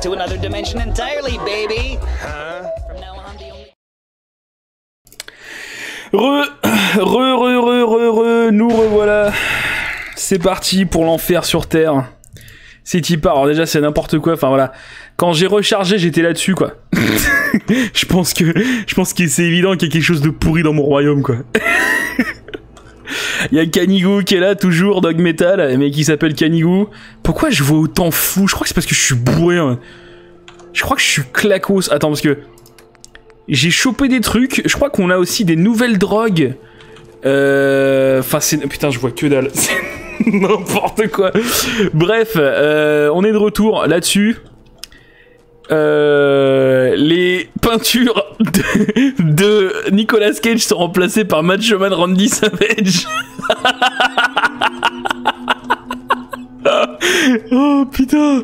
to another dimension entirely, baby. Re, re, re, re, re, re, nous revoilà. C'est parti pour l'enfer sur Terre. C'est Tipa. Alors déjà, c'est n'importe quoi. Enfin voilà. Quand j'ai rechargé, j'étais là-dessus, quoi. je pense que, je pense que c'est évident qu'il y a quelque chose de pourri dans mon royaume, quoi. Il y a Kanigou qui est là, toujours, Dog Metal, mais qui s'appelle Kanigou. Pourquoi je vois autant fou? Je crois que c'est parce que je suis bourré. hein. Je crois que je suis clacos. Attends, parce que j'ai chopé des trucs. Je crois qu'on a aussi des nouvelles drogues. Euh... Enfin, c'est... Putain, je vois que dalle. C'est n'importe quoi. Bref, euh, on est de retour là-dessus. Euh, les peintures de, de Nicolas Cage sont remplacées par Macho Man Randy Savage. oh putain.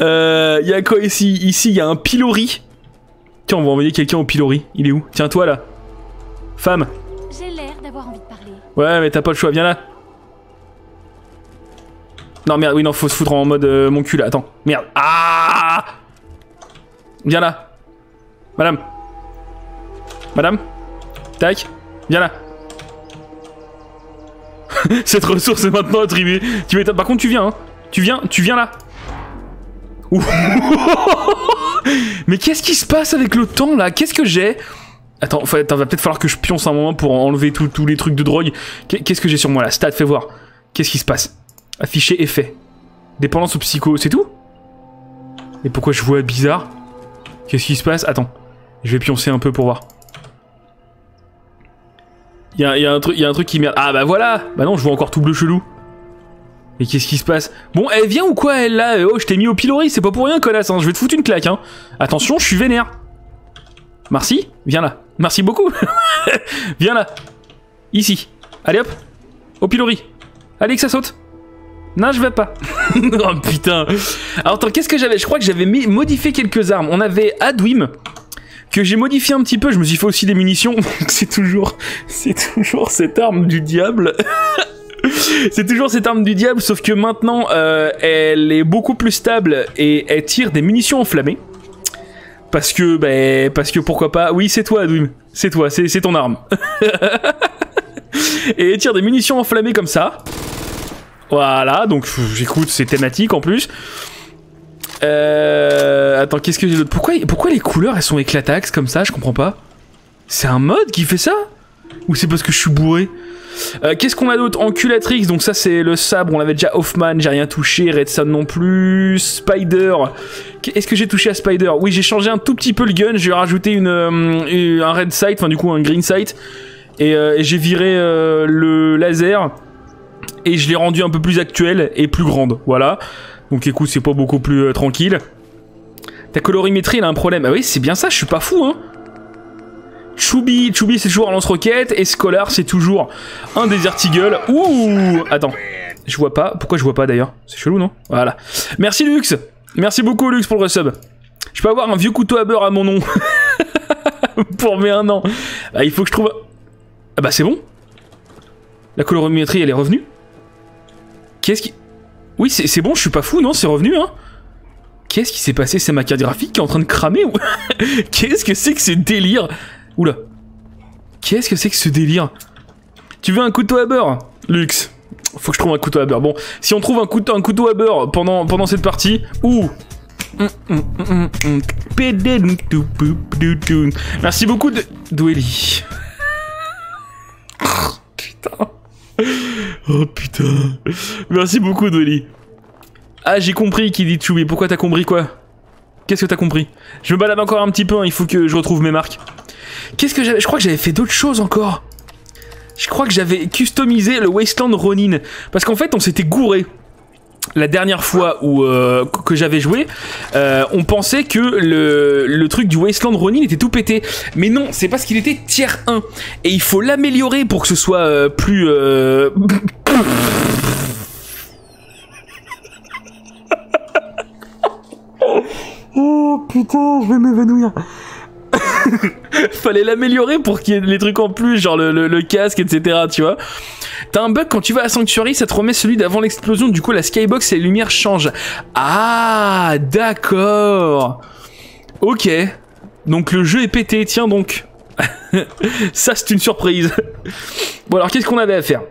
Euh, y a quoi ici? Ici, il y a un pilori. Tiens, on va envoyer quelqu'un au pilori. Il est où? Tiens, toi là. Femme. J'ai l'air d'avoir envie de parler. Ouais, mais t'as pas le choix. Viens là. Non, merde, oui, non, faut se foutre en mode euh, mon cul là. Attends, merde. Ah Viens là. Madame. Madame Tac. Viens là. Cette ressource est maintenant attribuée. Tu m'étonnes. Par contre, tu viens, hein. Tu viens, tu viens là. Mais qu'est-ce qui se passe avec le temps là? Qu'est-ce que j'ai? Attends, va peut-être falloir que je pionce un moment pour enlever tous les trucs de drogue. Qu'est- Qu'est-ce que j'ai sur moi là? Stat, fais voir. Qu'est-ce qui se passe? Afficher effet. Dépendance au psycho, c'est tout? Et pourquoi je vois bizarre? Qu'est-ce qui se passe? Attends, je vais pioncer un peu pour voir. Il y a, y a un truc- qui merde. Ah bah voilà Bah non, je vois encore tout bleu chelou. Mais qu'est-ce qui se passe? Bon, elle vient ou quoi elle là? Oh, je t'ai mis au pilori, c'est pas pour rien, connasse, hein. je vais te foutre une claque, hein. Attention, je suis vénère. Merci, viens là. Merci beaucoup. viens là. Ici. Allez hop. Au pilori. Allez que ça saute. Non, je vais pas. oh putain. Alors attends, qu'est-ce que j'avais? Je crois que j'avais modifié quelques armes. On avait Adwim que j'ai modifié un petit peu. Je me suis fait aussi des munitions. c'est toujours, c'est toujours cette arme du diable. c'est toujours cette arme du diable, sauf que maintenant, euh, elle est beaucoup plus stable et elle tire des munitions enflammées. Parce que, ben, parce que pourquoi pas? Oui, c'est toi, Adwim. C'est toi, c'est ton arme. et elle tire des munitions enflammées comme ça. Voilà, donc j'écoute, c'est thématique en plus. Euh, attends, qu'est-ce que j'ai d'autre? Pourquoi, pourquoi les couleurs elles sont éclataxes comme ça? Je comprends pas. C'est un mode qui fait ça? Ou c'est parce que je suis bourré? Euh, Qu'est-ce qu'on a d'autre? Enculatrix, donc ça c'est le sabre, on l'avait déjà Hoffman, j'ai rien touché, Redstone non plus, Spider. Est-ce que j'ai touché à Spider? Oui, j'ai changé un tout petit peu le gun, j'ai rajouté euh, un red sight, enfin du coup un green sight, et, euh, j'ai viré le laser et je l'ai rendu un peu plus actuel et plus grande. Voilà. Donc écoute, c'est pas beaucoup plus euh, tranquille. Ta colorimétrie, elle a un problème. Ah oui, c'est bien ça, je suis pas fou, hein. Choubi, Choubi c'est toujours un lance-roquette et Scholar c'est toujours un Desert Eagle. Ouh Attends, je vois pas. Pourquoi je vois pas d'ailleurs? C'est chelou, non? Voilà. Merci Lux Merci beaucoup Lux pour le resub. Je peux avoir un vieux couteau à beurre à mon nom. pour mes un an. Ah, il faut que je trouve... Ah bah c'est bon. La colorimétrie elle est revenue. Qu'est-ce qui... Oui, c'est bon, je suis pas fou, non C'est revenu, hein Qu'est-ce qui s'est passé? C'est ma carte graphique qui est en train de cramer ou... Qu'est-ce que c'est que ce délire? Oula. Qu'est-ce que c'est que ce délire? Tu veux un couteau à beurre? Lux. Faut que je trouve un couteau à beurre. Bon, si on trouve un couteau, un couteau à beurre pendant, pendant cette partie, ouh Merci beaucoup de... Dwelly. Putain. Oh putain. Merci beaucoup, Dolly. Ah, j'ai compris qui dit Choubi. Pourquoi t'as compris quoi? Qu'est-ce que t'as compris? Je me balade encore un petit peu, hein, il faut que je retrouve mes marques. Qu'est-ce que j'avais? Je crois que j'avais fait d'autres choses encore. Je crois que j'avais customisé le Wasteland Ronin. Parce qu'en fait, on s'était gouré. La dernière fois où euh, que j'avais joué, euh, on pensait que le, le truc du Wasteland Ronin était tout pété. Mais non, c'est parce qu'il était tier 1. Et il faut l'améliorer pour que ce soit euh, plus... Oh putain, je vais m'évanouir. Fallait l'améliorer pour qu'il y ait les trucs en plus, genre le, le- le casque, etc. Tu vois. T'as un bug quand tu vas à Sanctuary, ça te remet celui d'avant l'explosion, du coup la skybox et les lumières changent. Ah, d'accord. Ok. Donc le jeu est pété, tiens donc. ça c'est une surprise. bon alors qu'est-ce qu'on avait à faire?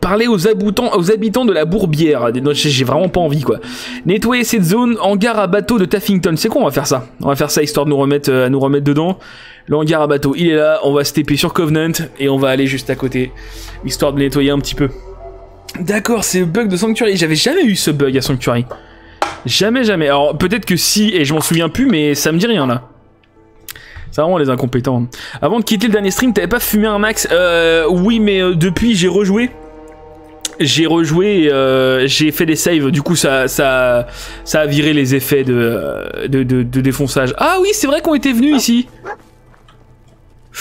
Parler aux habitants, de la Bourbière. J'ai vraiment pas envie quoi. Nettoyer cette zone, hangar à bateau de Taffington. C'est quoi on va faire ça? On va faire ça histoire de nous remettre, euh, dedans. Le hangar à bateau, il est là. On va se TP sur Covenant et on va aller juste à côté, histoire de nettoyer un petit peu. D'accord, c'est le bug de Sanctuary. J'avais jamais eu ce bug à Sanctuary. Jamais, jamais. Alors peut-être que si, et je m'en souviens plus, mais ça me dit rien là. C'est vraiment les incompétents. Avant de quitter le dernier stream, t'avais pas fumé un max? Euh, Oui, mais euh, depuis j'ai rejoué j'ai rejoué, euh, j'ai fait des saves, du coup ça, ça, ça a viré les effets de, de, défonçage. Ah oui, c'est vrai qu'on était venus ici.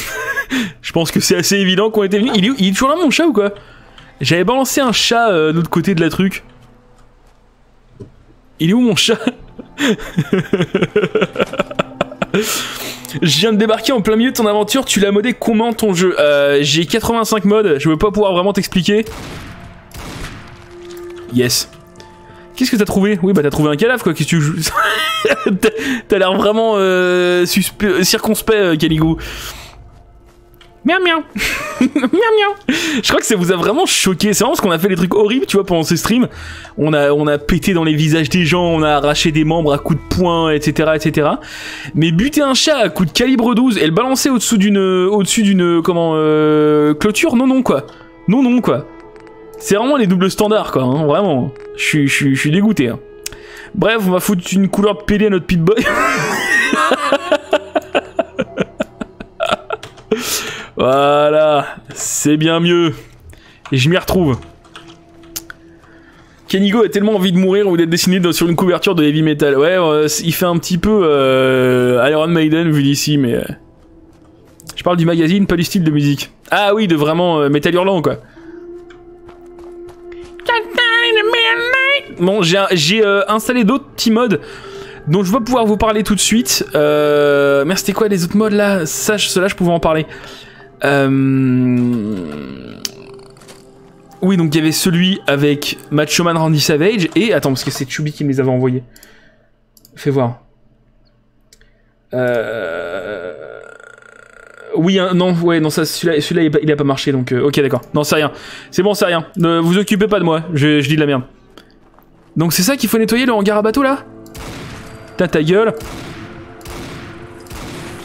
Je pense que c'est assez évident qu'on était venus. Il est, il est toujours là mon chat ou quoi? J'avais balancé un chat euh, de l'autre côté de la truc. Il est où mon chat? Je viens de débarquer en plein milieu de ton aventure, tu l'as modé comment ton jeu? Euh, J'ai 85 modes, je veux pas pouvoir vraiment t'expliquer. Yes. Qu'est-ce que t'as trouvé? Oui, bah t'as trouvé un cadavre quoi. Qu'est-ce que tu joues? T'as l'air vraiment euh, circonspect, euh, Caligo. Miam miam Miam miam Je crois que ça vous a vraiment choqué. C'est vraiment parce qu'on a fait des trucs horribles, tu vois, pendant ces streams. On a, on a pété dans les visages des gens, on a arraché des membres à coups de poing, etc., etc. Mais buter un chat à coups de calibre 12 et le balancer au-dessous d'une, au-dessus d'une, comment, euh, clôture, non, non, quoi. Non, non, quoi. C'est vraiment les doubles standards, quoi, hein, vraiment. Je suis dégoûté. Hein. Bref, on va foutre une couleur de à notre Pit-Boy. voilà, c'est bien mieux. Et je m'y retrouve. Kenigo a tellement envie de mourir ou d'être dessiné sur une couverture de heavy metal. Ouais, euh, il fait un petit peu euh, Iron Maiden vu d'ici, mais... Euh, je parle du magazine, pas du style de musique. Ah oui, de vraiment métal hurlant, quoi. Bon, j'ai euh, installé d'autres petits modes dont je vais pouvoir vous parler tout de suite. Euh, c'était quoi les autres modes là? Ça, cela, je pouvais en parler. Euh... Oui, donc il y avait celui avec Macho Man Randy Savage et attends parce que c'est Chubby qui me les avait envoyés. Fais voir. Euh... Oui, hein, non, ouais, non, ça, celui-là, celui il, a pas marché, donc euh, ok, d'accord. Non, c'est rien. C'est bon, c'est rien. Ne vous occupez pas de moi. Je dis de la merde. Donc c'est ça qu'il faut nettoyer le hangar à bateau là? T'as ta gueule.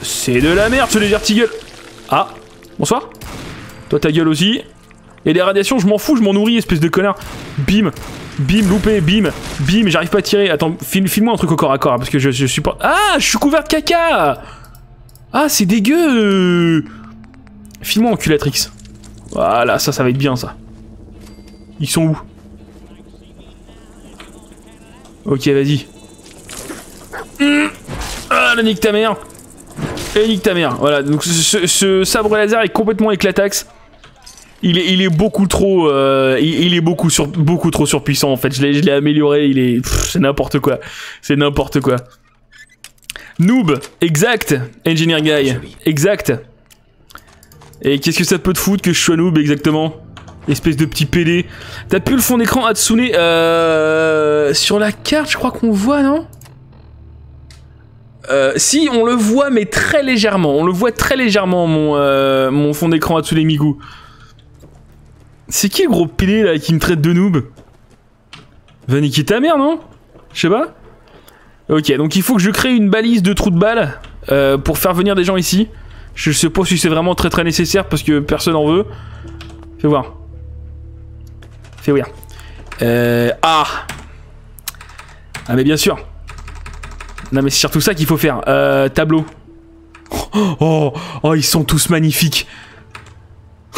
C'est de la merde ce gueule. Ah, bonsoir. Toi ta gueule aussi. Et les radiations, je m'en fous, je m'en nourris, espèce de connard. Bim, bim, loupé, bim, bim, j'arrive pas à tirer. Attends, filme-moi un truc au corps à corps, parce que je, je suis pas... Ah, je suis couvert de caca Ah, c'est dégueu Filme-moi enculatrix. Voilà, ça, ça va être bien, ça. Ils sont où? Ok, vas-y. Ah, la nique ta mère Et nique ta mère. Voilà, donc ce, sabre laser est complètement éclataxe. Il est, il est beaucoup trop, euh, il, est beaucoup sur, beaucoup trop surpuissant en fait. Je l'ai, amélioré. Il est, c'est n'importe quoi. C'est n'importe quoi. Noob, exact. Engineer guy, exact. Et qu'est-ce que ça peut te foutre que je sois noob exactement? Espèce de petit PD. T'as plus le fond d'écran Hatsune euh, Sur la carte, je crois qu'on voit, non? Euh, si, on le voit, mais très légèrement. On le voit très légèrement, mon, euh, mon fond d'écran Hatsune Migu. C'est qui le gros PD là qui me traite de noob? Va niquer ta mère, non? Je sais pas? Ok, donc il faut que je crée une balise de trous de balles euh, pour faire venir des gens ici. Je sais pas si c'est vraiment très très nécessaire parce que personne en veut. Fais voir. Fais oui. Euh, ah Ah mais bien sûr. Non mais c'est surtout ça qu'il faut faire. Euh, tableau. Oh, oh, oh, ils sont tous magnifiques.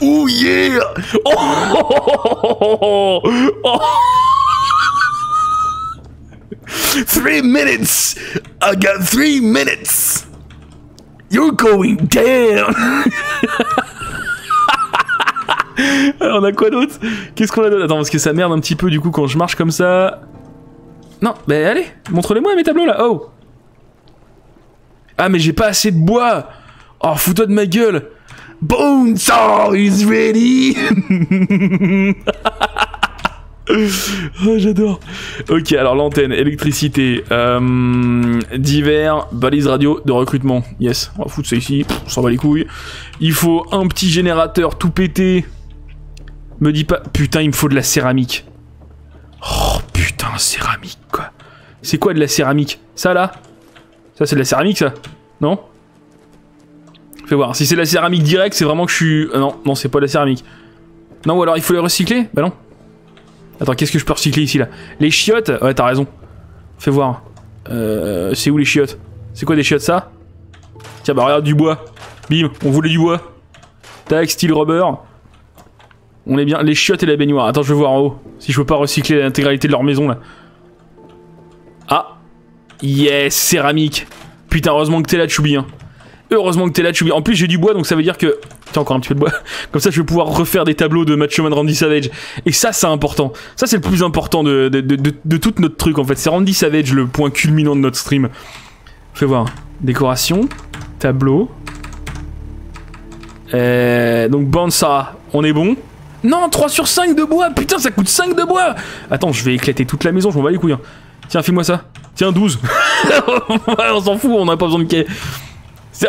oh yeah oh, oh, Three minutes! I got three minutes! You're going down! Alors, on a quoi d'autre? Qu'est-ce qu'on a d'autre? Attends, parce que ça merde un petit peu du coup quand je marche comme ça. Non, bah allez, montre-les-moi mes tableaux là. Oh Ah, mais j'ai pas assez de bois Oh, fous-toi de ma gueule Bonesaw is ready Oh, j'adore. Ok, alors l'antenne, électricité, euh, divers, balise radio de recrutement. Yes, on va foutre ça ici, on s'en bat les couilles. Il faut un petit générateur tout pété. Me dis pas... Putain, il me faut de la céramique. Oh, putain, céramique, quoi. C'est quoi de la céramique? Ça, là? Ça, c'est de la céramique, ça? Non? Fais voir. Si c'est de la céramique directe, c'est vraiment que je suis... euh, non, non, c'est pas de la céramique. Non, ou alors il faut les recycler? Bah non. Attends, qu'est-ce que je peux recycler ici là? Les chiottes? Ouais, t'as raison. Fais voir. Euh, c'est où les chiottes? C'est quoi des chiottes ça? Tiens, bah regarde du bois. Bim, on voulait du bois. Tac, style rubber. On est bien. Les chiottes et la baignoire. Attends, je vais voir en haut. Si je peux pas recycler l'intégralité de leur maison là. Ah Yes, céramique. Putain, heureusement que t'es là, Choubi. Hein. Heureusement que t'es là, Choubi. En plus, j'ai du bois, donc ça veut dire que. Tiens, encore un petit peu de bois. Comme ça, je vais pouvoir refaire des tableaux de Macho Randy Savage. Et ça, c'est important. Ça, c'est le plus important de, de, tout notre truc, en fait. C'est Randy Savage, le point culminant de notre stream. Fais voir. Décoration. Tableau. Euh, donc, Bansa, on est bon. Non, 3 sur 5 de bois. Putain, ça coûte 5 de bois. Attends, je vais éclater toute la maison, je m'en bats les couilles. hein. Tiens, fais-moi ça. Tiens, 12. Ouais, on s'en fout, on n'a pas besoin de quai.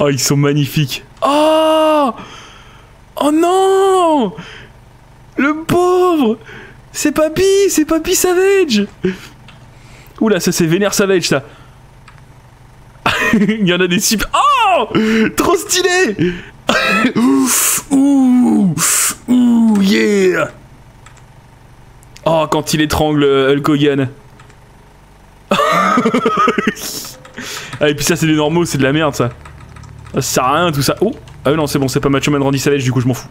Oh, ils sont magnifiques. Oh Oh non Le pauvre C'est Papy C'est Papy Savage Oula, ça c'est Vénère Savage, ça. Il y en a des super... Oh Trop stylé Ouh Ouh, yeah Oh, quand il étrangle euh, Hulk Hogan. ah, et puis ça, c'est des normaux, c'est de la merde, ça. Ça sert à rien, tout ça. Oh Ah non, c'est bon, c'est pas Macho Man Randy Savage, du coup, je m'en fous.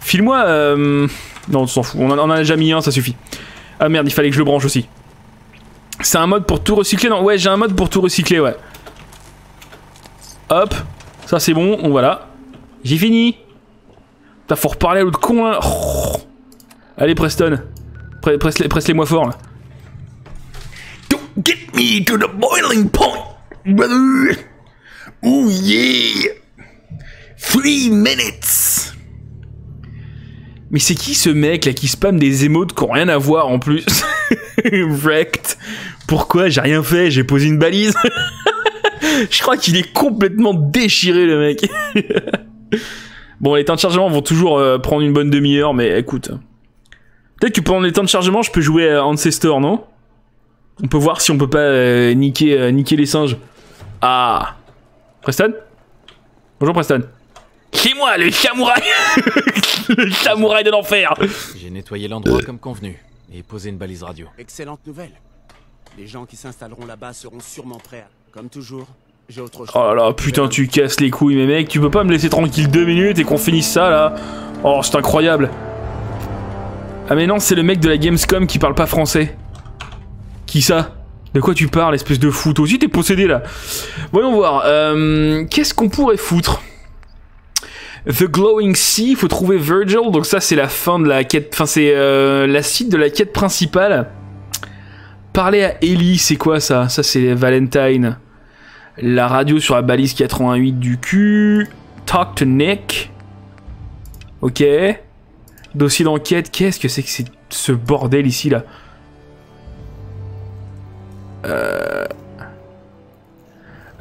File-moi... Euh... Non, on s'en fout, on en a déjà mis un, ça suffit. Ah merde, il fallait que je le branche aussi. C'est un mode pour tout recycler Non, ouais, j'ai un mode pour tout recycler, ouais. Hop, ça c'est bon, on voilà. J'ai fini. Putain, faut reparler à l'autre con là. Oh. Allez, Preston. Pre- Presse-les presse moi fort là. Don't get me to the boiling point, brother. Ooh yeah. Three minutes. Mais c'est qui ce mec là qui spam des émotes qui ont rien à voir en plus? Wrecked. Pourquoi J'ai rien fait, j'ai posé une balise. Je crois qu'il est complètement déchiré le mec. bon, les temps de chargement vont toujours euh, prendre une bonne demi-heure, mais écoute. Peut-être que pendant les temps de chargement, je peux jouer à Ancestor, non? On peut voir si on peut pas euh, niquer, euh, niquer les singes. Ah Preston? Bonjour Preston. C'est moi, le samouraï Le samouraï de l'enfer J'ai nettoyé l'endroit comme convenu et posé une balise radio. Excellente nouvelle. Les gens qui s'installeront là-bas seront sûrement prêts. Comme toujours. Oh là putain, tu casses les couilles, mais mec, tu peux pas me laisser tranquille deux minutes et qu'on finisse ça là Oh, c'est incroyable. Ah, mais non, c'est le mec de la Gamescom qui parle pas français. Qui ça? De quoi tu parles, espèce de fou? Toi aussi, t'es possédé là. Voyons voir. euh, Qu'est-ce qu'on pourrait foutre? The Glowing Sea, faut trouver Virgil, donc ça c'est la fin de la quête, enfin c'est euh, la suite de la quête principale. Parler à Ellie, c'est quoi ça? Ça c'est Valentine. La radio sur la balise 88 du cul. Talk to Nick. Ok. Dossier d'enquête. Qu'est-ce que c'est que ce bordel ici là? Euh...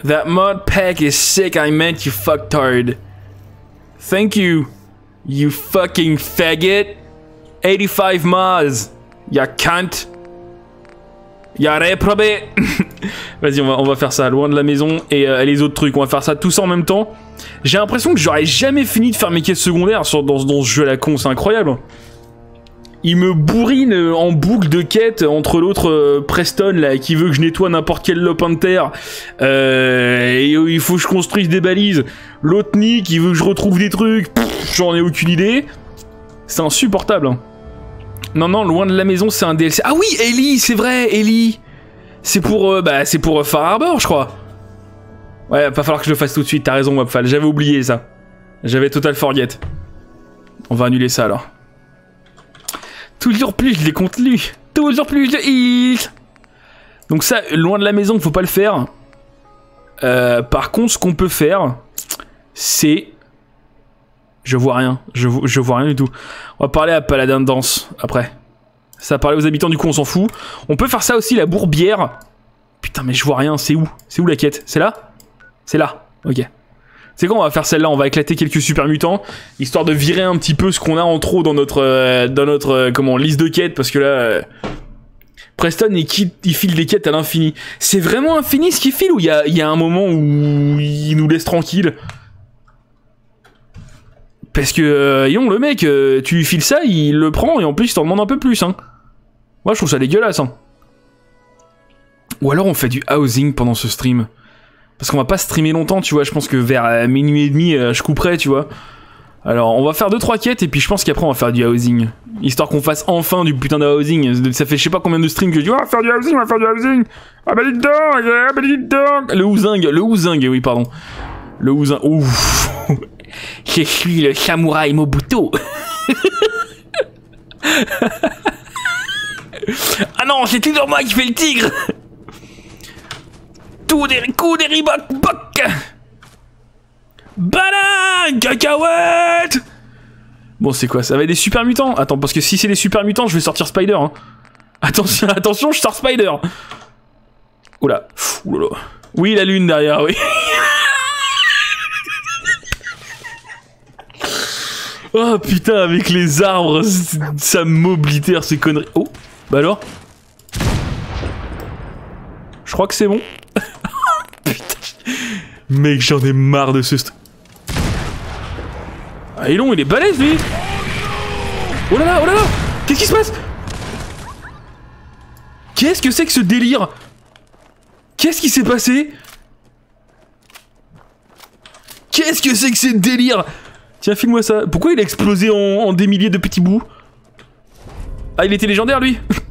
That mod pack is sick, I meant you fucktard. Thank you, you fucking faggot. 85 mods. Ya cunt. Ya réprobé. Vas-y, on va, faire ça, loin de la maison et euh, les autres trucs. On va faire ça tous en même temps. J'ai l'impression que j'aurais jamais fini de faire mes quêtes secondaires sur, dans, ce jeu à la con, c'est incroyable. Il me bourrine euh, en boucle de quêtes entre l'autre euh, Preston là qui veut que je nettoie n'importe quel lopin de terre et il faut que je construise des balises. L'autre Nick qui veut que je retrouve des trucs. J'en ai aucune idée. C'est insupportable. hein. Non non, loin de la maison, c'est un DLC. Ah oui, Ellie, c'est vrai, Ellie. C'est pour euh, bah c'est pour euh, Far Harbor, je crois. Ouais, va falloir que je le fasse tout de suite. T'as raison, Wapfal. J'avais oublié ça. J'avais total forget. On va annuler ça alors. Toujours plus de contenu. Toujours plus de heal. Donc ça, loin de la maison, faut pas le faire. Euh, par contre, ce qu'on peut faire, c'est... Je vois rien. Je, je vois rien du tout. On va parler à Paladin Danse, après. Ça parler aux habitants, du coup, on s'en fout. On peut faire ça aussi, la bourbière. Putain, mais je vois rien. C'est où? C'est où la quête? C'est là? C'est là. Ok. C'est quoi, on va faire celle-là, on va éclater quelques super mutants, histoire de virer un petit peu ce qu'on a en trop dans notre, euh, dans notre euh, comment, liste de quêtes, parce que là, euh, Preston, il, quitte, il file des quêtes à l'infini. C'est vraiment infini ce qu'il file, ou il y a, un moment où il nous laisse tranquille? Parce que, yon, le mec, tu lui files ça, il le prend, et en plus, il t'en demande un peu plus, hein. Moi, je trouve ça dégueulasse, hein. Ou alors, on fait du housing pendant ce stream. Parce qu'on va pas streamer longtemps, tu vois. Je pense que vers euh, minuit et demi, euh, je couperai, tu vois. Alors, on va faire 2-3 quêtes et puis je pense qu'après, on va faire du housing. Histoire qu'on fasse enfin du putain de housing. Ça fait je sais pas combien de streams que je dis, on va faire du housing, on va faire du housing. Ah bah dites donc, ah bah dites donc. Le housing, le housing, oui, pardon. Le housing, ouf. je suis le samouraï Mobuto. ah non, c'est toujours moi qui fais le tigre. Tout des coups des riboc boc Banane Cacahuète Bon, c'est quoi Ça va être des super mutants Attends, parce que si c'est des super mutants, je vais sortir Spider. Hein. Attention, attention, je sors Spider. Oula. Oulala. Oui, la lune derrière, oui. oh putain, avec les arbres, ça m'oblitère ces conneries. Oh, bah alors? Je crois que c'est bon. Putain. Mec, j'en ai marre de ce... Ah, il est long, il est balèze, lui. Oh là là, oh là là. Qu'est-ce qui se passe? Qu'est-ce que c'est que ce délire? Qu'est-ce qui s'est passé? Qu'est-ce que c'est que ce délire? Tiens, file-moi ça. Pourquoi il a explosé en, en des milliers de petits bouts? Ah, il était légendaire, lui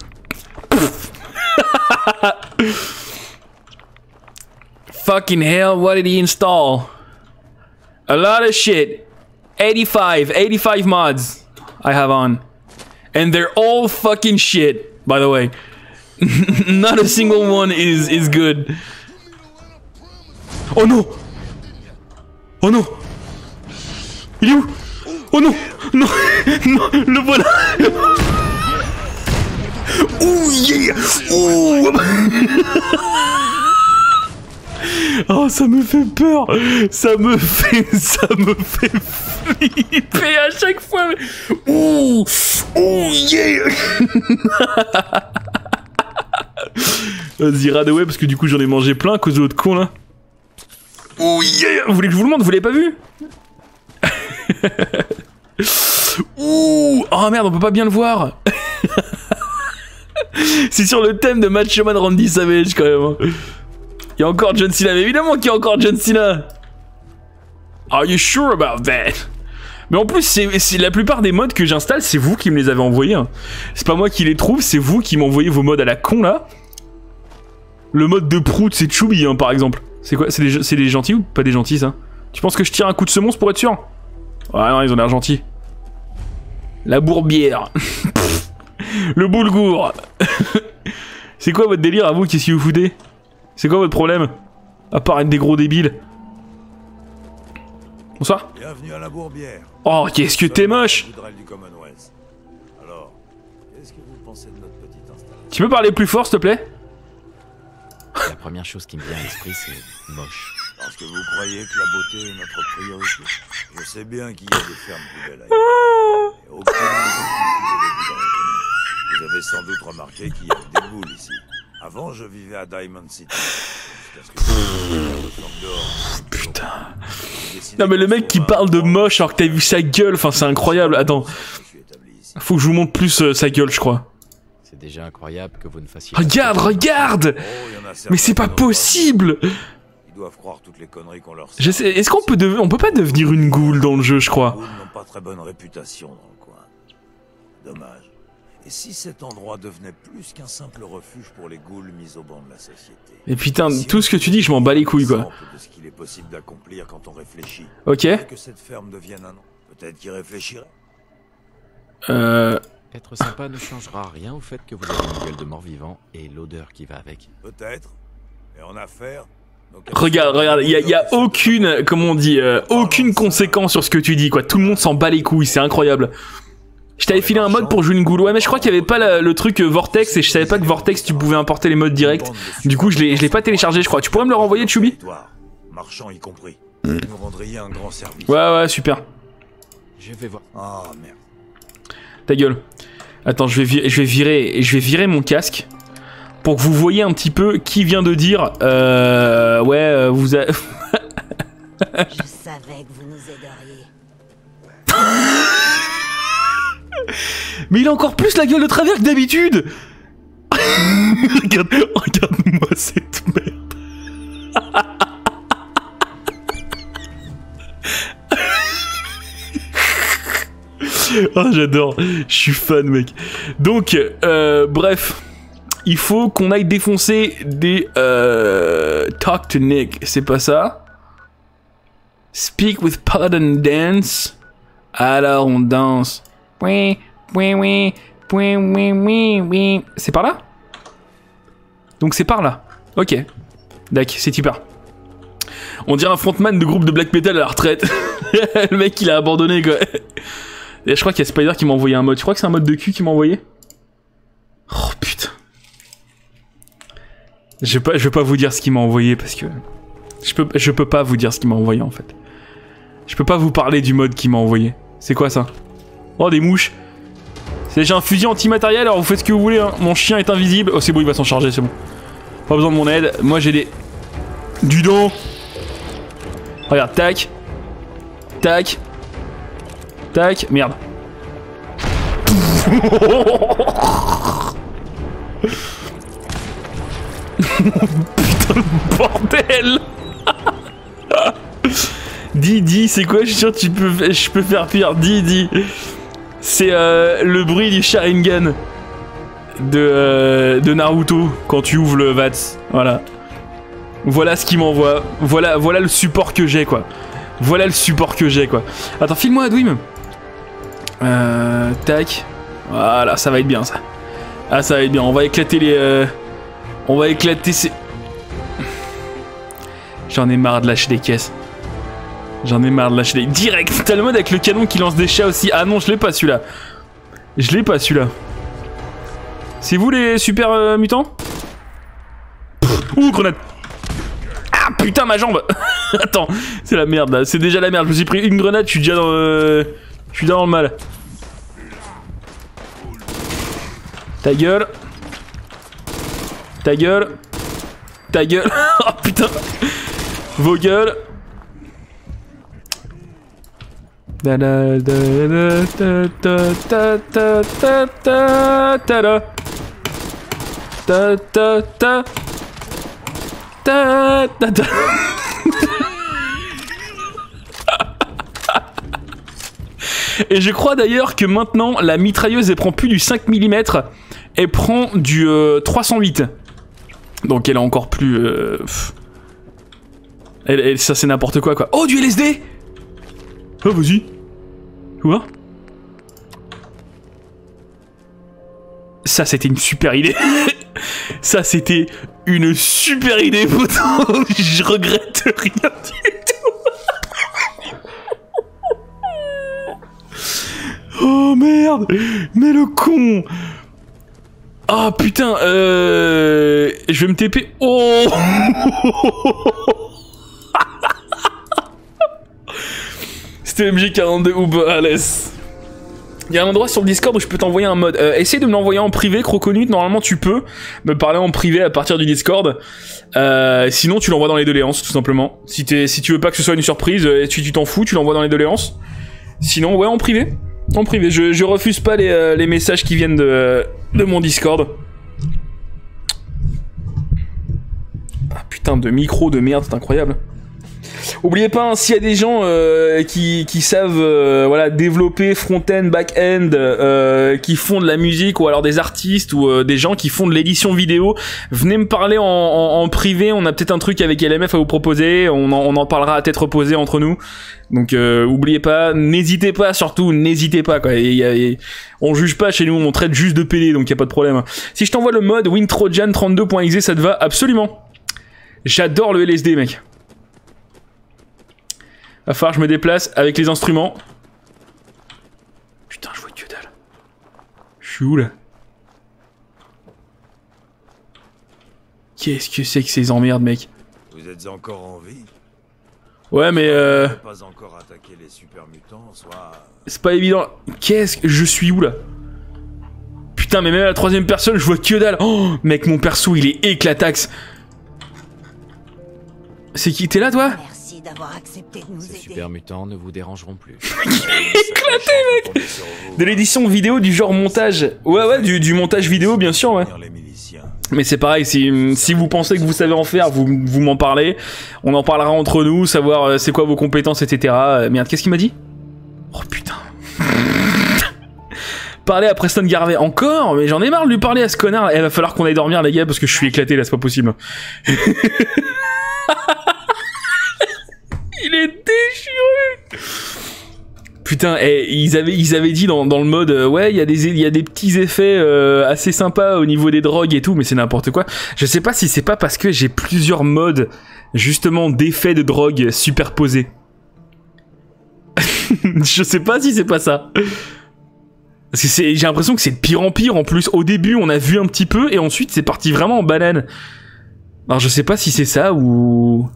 Fucking hell, what did he install? A lot of shit. 85, 85 mods I have on. And they're all fucking shit, by the way. Not a single one is, is good. Oh non Oh est où Oh non Non Non Le voilà Ouh yeah Ouh Oh, ça me fait peur. Ça me fait, ça me fait flipper à chaque fois. Ouh, ouh, yeah. Vas-y, Radaway, parce que du coup j'en ai mangé plein à cause de l'autre con là. Ouh, yeah. Vous voulez que je vous le montre? Vous l'avez pas vu? Ouh, oh merde, on peut pas bien le voir. C'est sur le thème de Macho Man Randy Savage quand même. hein. Il y a encore John Cena, mais évidemment qu'il y a encore John Cena. Are you sure about that? Mais en plus, c'est la plupart des modes que j'installe, c'est vous qui me les avez envoyés. hein. C'est pas moi qui les trouve, c'est vous qui m'envoyez vos modes à la con là. Le mode de prout, c'est Chubby hein, par exemple. C'est quoi C'est des, gentils ou pas des gentils ça? Tu penses que je tire un coup de semonce pour être sûr? Ouais, non, ils ont l'air gentils. La bourbière. Le boulgour. c'est quoi votre délire à vous Qu'est-ce que vous foutez? C'est quoi votre problème? À part être des gros débiles. Bonsoir. Bienvenue à la Bourbière. Oh, qu'est-ce que t'es moche Goudrel du Commonwealth. Alors, qu'est-ce que vous pensez de notre petite installation? Tu peux parler plus fort, s'il te plaît? La première chose qui me vient à l'esprit, c'est moche. Parce que vous croyez que la beauté est notre priorité. Je sais bien qu'il y a des fermes plus belles ailleurs. Vous avez sans doute remarqué qu'il y a des boules ici. Avant, je vivais à Diamond City. Putain. Non, mais le mec qui parle de moche alors que t'as vu sa gueule, enfin, c'est incroyable. Attends, faut que je vous montre plus euh, sa gueule, je crois. C'est déjà incroyable que vous ne fassiez Regarde, pas. regarde Oh, Mais c'est pas possible Ils doivent croire toutes les conneries qu'on leur Je sais, est-ce qu'on peut devenir, on peut pas devenir une goule dans le jeu, je crois. Les ghouls n'ont pas très bonne réputation dans le coin. Dommage. Et si cet endroit devenait plus qu'un simple refuge pour les ghouls mis au banc de la société? Et putain, Si tout ce que tu dis, je m'en bats les couilles, quoi. de ce qu'il est possible d'accomplir quand on réfléchit. Ok. Que cette ferme devienne un. Peut-être qu'il réfléchirait. Euh, Être sympa ne changera rien au fait que vous avez une gueule de mort-vivant et l'odeur qui va avec. Peut-être. Mais en affaires, Regarde, regarde, il y a, y a aucune, comment on dit, euh, aucune conséquence sur ce que tu dis, quoi. Tout le monde s'en bat les couilles, c'est incroyable. Je t'avais filé un mode pour jouer une goule. Ouais, mais je crois qu'il y avait pas la- le truc euh, Vortex et je savais pas que Vortex tu pouvais importer les modes directs. Du coup, je l'ai, je l'ai pas téléchargé, je crois. Tu pourrais me le renvoyer, Chubby Marchand y compris. Vous nous rendriez un grand service. Ouais, ouais, super. Je vais voir. Ah merde. Ta gueule. Attends, je vais, vi- je vais virer, je vais virer mon casque pour que vous voyez un petit peu qui vient de dire. Euh, ouais, euh, vous a... Je savais que vous nous aideriez. Mais il a encore plus la gueule de travers que d'habitude. regarde, regarde-moi cette merde. oh, j'adore. Je suis fan, mec. Donc, euh, bref. Il faut qu'on aille défoncer des... Euh, talk to Nick. C'est pas ça? Speak with and Dance. Alors, on danse. Oui, oui, oui, oui, oui, oui. C'est par là? Donc c'est par là. Ok. D'accord, c'est hyper. On dirait un frontman de groupe de black metal à la retraite. le mec, il a abandonné, quoi. Et je crois qu'il y a Spider qui m'a envoyé un mode. Je crois que c'est un mode de cul qui m'a envoyé? Oh putain. Je vais pas, pas vous dire ce qu'il m'a envoyé parce que je peux, je peux pas vous dire ce qu'il m'a envoyé en fait. Je peux pas vous parler du mode qu'il m'a envoyé. C'est quoi ça? Oh des mouches. C'est j'ai un fusil antimatériel alors vous faites ce que vous voulez. Hein. Mon chien est invisible. Oh c'est bon il va s'en charger c'est bon. Pas besoin de mon aide. Moi j'ai des du don. Regarde tac, tac, tac. Merde. Putain le bordel Dis, dis, c'est quoi? Je suis sûr que tu peux, je peux faire pire. Dis, dis. C'est euh, le bruit du Sharingan de, euh, de Naruto quand tu ouvres le VATS. Voilà. Voilà ce qu'il m'envoie. Voilà, voilà le support que j'ai, quoi. Voilà le support que j'ai, quoi. Attends, file-moi Adwim. Euh, tac. Voilà, ça va être bien, ça. Ah, ça va être bien. On va éclater les... euh, On va éclater ces... J'en ai marre de lâcher des caisses. J'en ai marre de lâcher des... Direct T'as le mode avec le canon qui lance des chats aussi. Ah non, je l'ai pas celui-là. Je l'ai pas celui-là. C'est vous les super euh, mutants? Ouh, grenade Ah putain, ma jambe Attends, c'est la merde là. C'est déjà la merde. Je me suis pris une grenade, je suis déjà dans... euh, Je suis dans le mal. Ta gueule. Ta gueule. Ta gueule. oh putain. Vos gueules. Et je crois d'ailleurs que maintenant la mitrailleuse elle prend plus du 5 mm, elle prend du euh, 308. Donc elle est encore plus. euh, ça c'est n'importe quoi quoi. Oh du LSD Oh vas-y. Quoi Ça c'était une super idée. ça c'était une super idée pourtant. Je regrette rien du tout. Oh merde Mais le con Ah putain euh... Je vais me TP... Oh C'était MG42 ou Alès. Il y a un endroit sur le Discord où je peux t'envoyer un mode. Euh, essaye de me l'envoyer en privé, Croconut. Normalement, tu peux me parler en privé à partir du Discord. Euh, sinon, tu l'envoies dans les doléances, tout simplement. Si, tu veux pas que ce soit une surprise, euh, et si tu t'en fous, tu l'envoies dans les doléances. Sinon, ouais, en privé. En privé. Je, refuse pas les, messages qui viennent de, de mon Discord. Ah putain de micro de merde, c'est incroyable. Oubliez pas, hein, s'il y a des gens euh, qui, savent euh, voilà, développer front-end, back-end, euh, qui font de la musique, ou alors des artistes, ou euh, des gens qui font de l'édition vidéo, venez me parler en, privé, on a peut-être un truc avec LMF à vous proposer, on en, parlera à tête reposée entre nous. Donc euh, oubliez pas, n'hésitez pas, surtout n'hésitez pas quoi. Et, on juge pas chez nous, on traite juste de PD, donc y a pas de problème. Si je t'envoie le mode WinTrojan32.exe, ça te va absolument. J'adore le LSD, mec. Va falloir que je me déplace avec les instruments. Putain, je vois que dalle. Je suis où là? Qu'est-ce que c'est que ces emmerdes, mec? Vous êtes encore en vie? Ouais, mais euh. n'avez pas encore attaqué les super mutants, soit... C'est pas évident. Qu'est-ce que. Je suis où là? Putain, mais même à la troisième personne, je vois que dalle. Oh, mec, mon perso, il est éclataxe. C'est qui? T'es là, toi? Merci d'avoir accepté de nous Ces aider. super mutants ne vous dérangeront plus. Éclaté, mec De l'édition vidéo du genre montage. Ouais, ouais, du, du montage vidéo, bien sûr, ouais. Mais c'est pareil, si, si vous pensez que vous savez en faire, vous, vous m'en parlez. On en parlera entre nous, savoir euh, c'est quoi vos compétences, etc. Euh, Merde, qu'est-ce qu'il m'a dit? Oh putain. parler à Preston Garvey encore? Mais j'en ai marre de lui parler à ce connard. Il va falloir qu'on aille dormir, les gars, parce que je suis éclaté là, c'est pas possible. Est déchiré Putain, eh, ils, avaient, ils avaient dit dans, dans le mode euh, ouais, il y, a des- y a des petits effets euh, assez sympas au niveau des drogues et tout, mais c'est n'importe quoi. Je sais pas si c'est pas parce que j'ai plusieurs modes justement d'effets de drogue superposés. Je sais pas si c'est pas ça. Parce que j'ai l'impression que c'est de pire en pire en plus. Au début, on a vu un petit peu et ensuite c'est parti vraiment en banane. Alors je sais pas si c'est ça ou.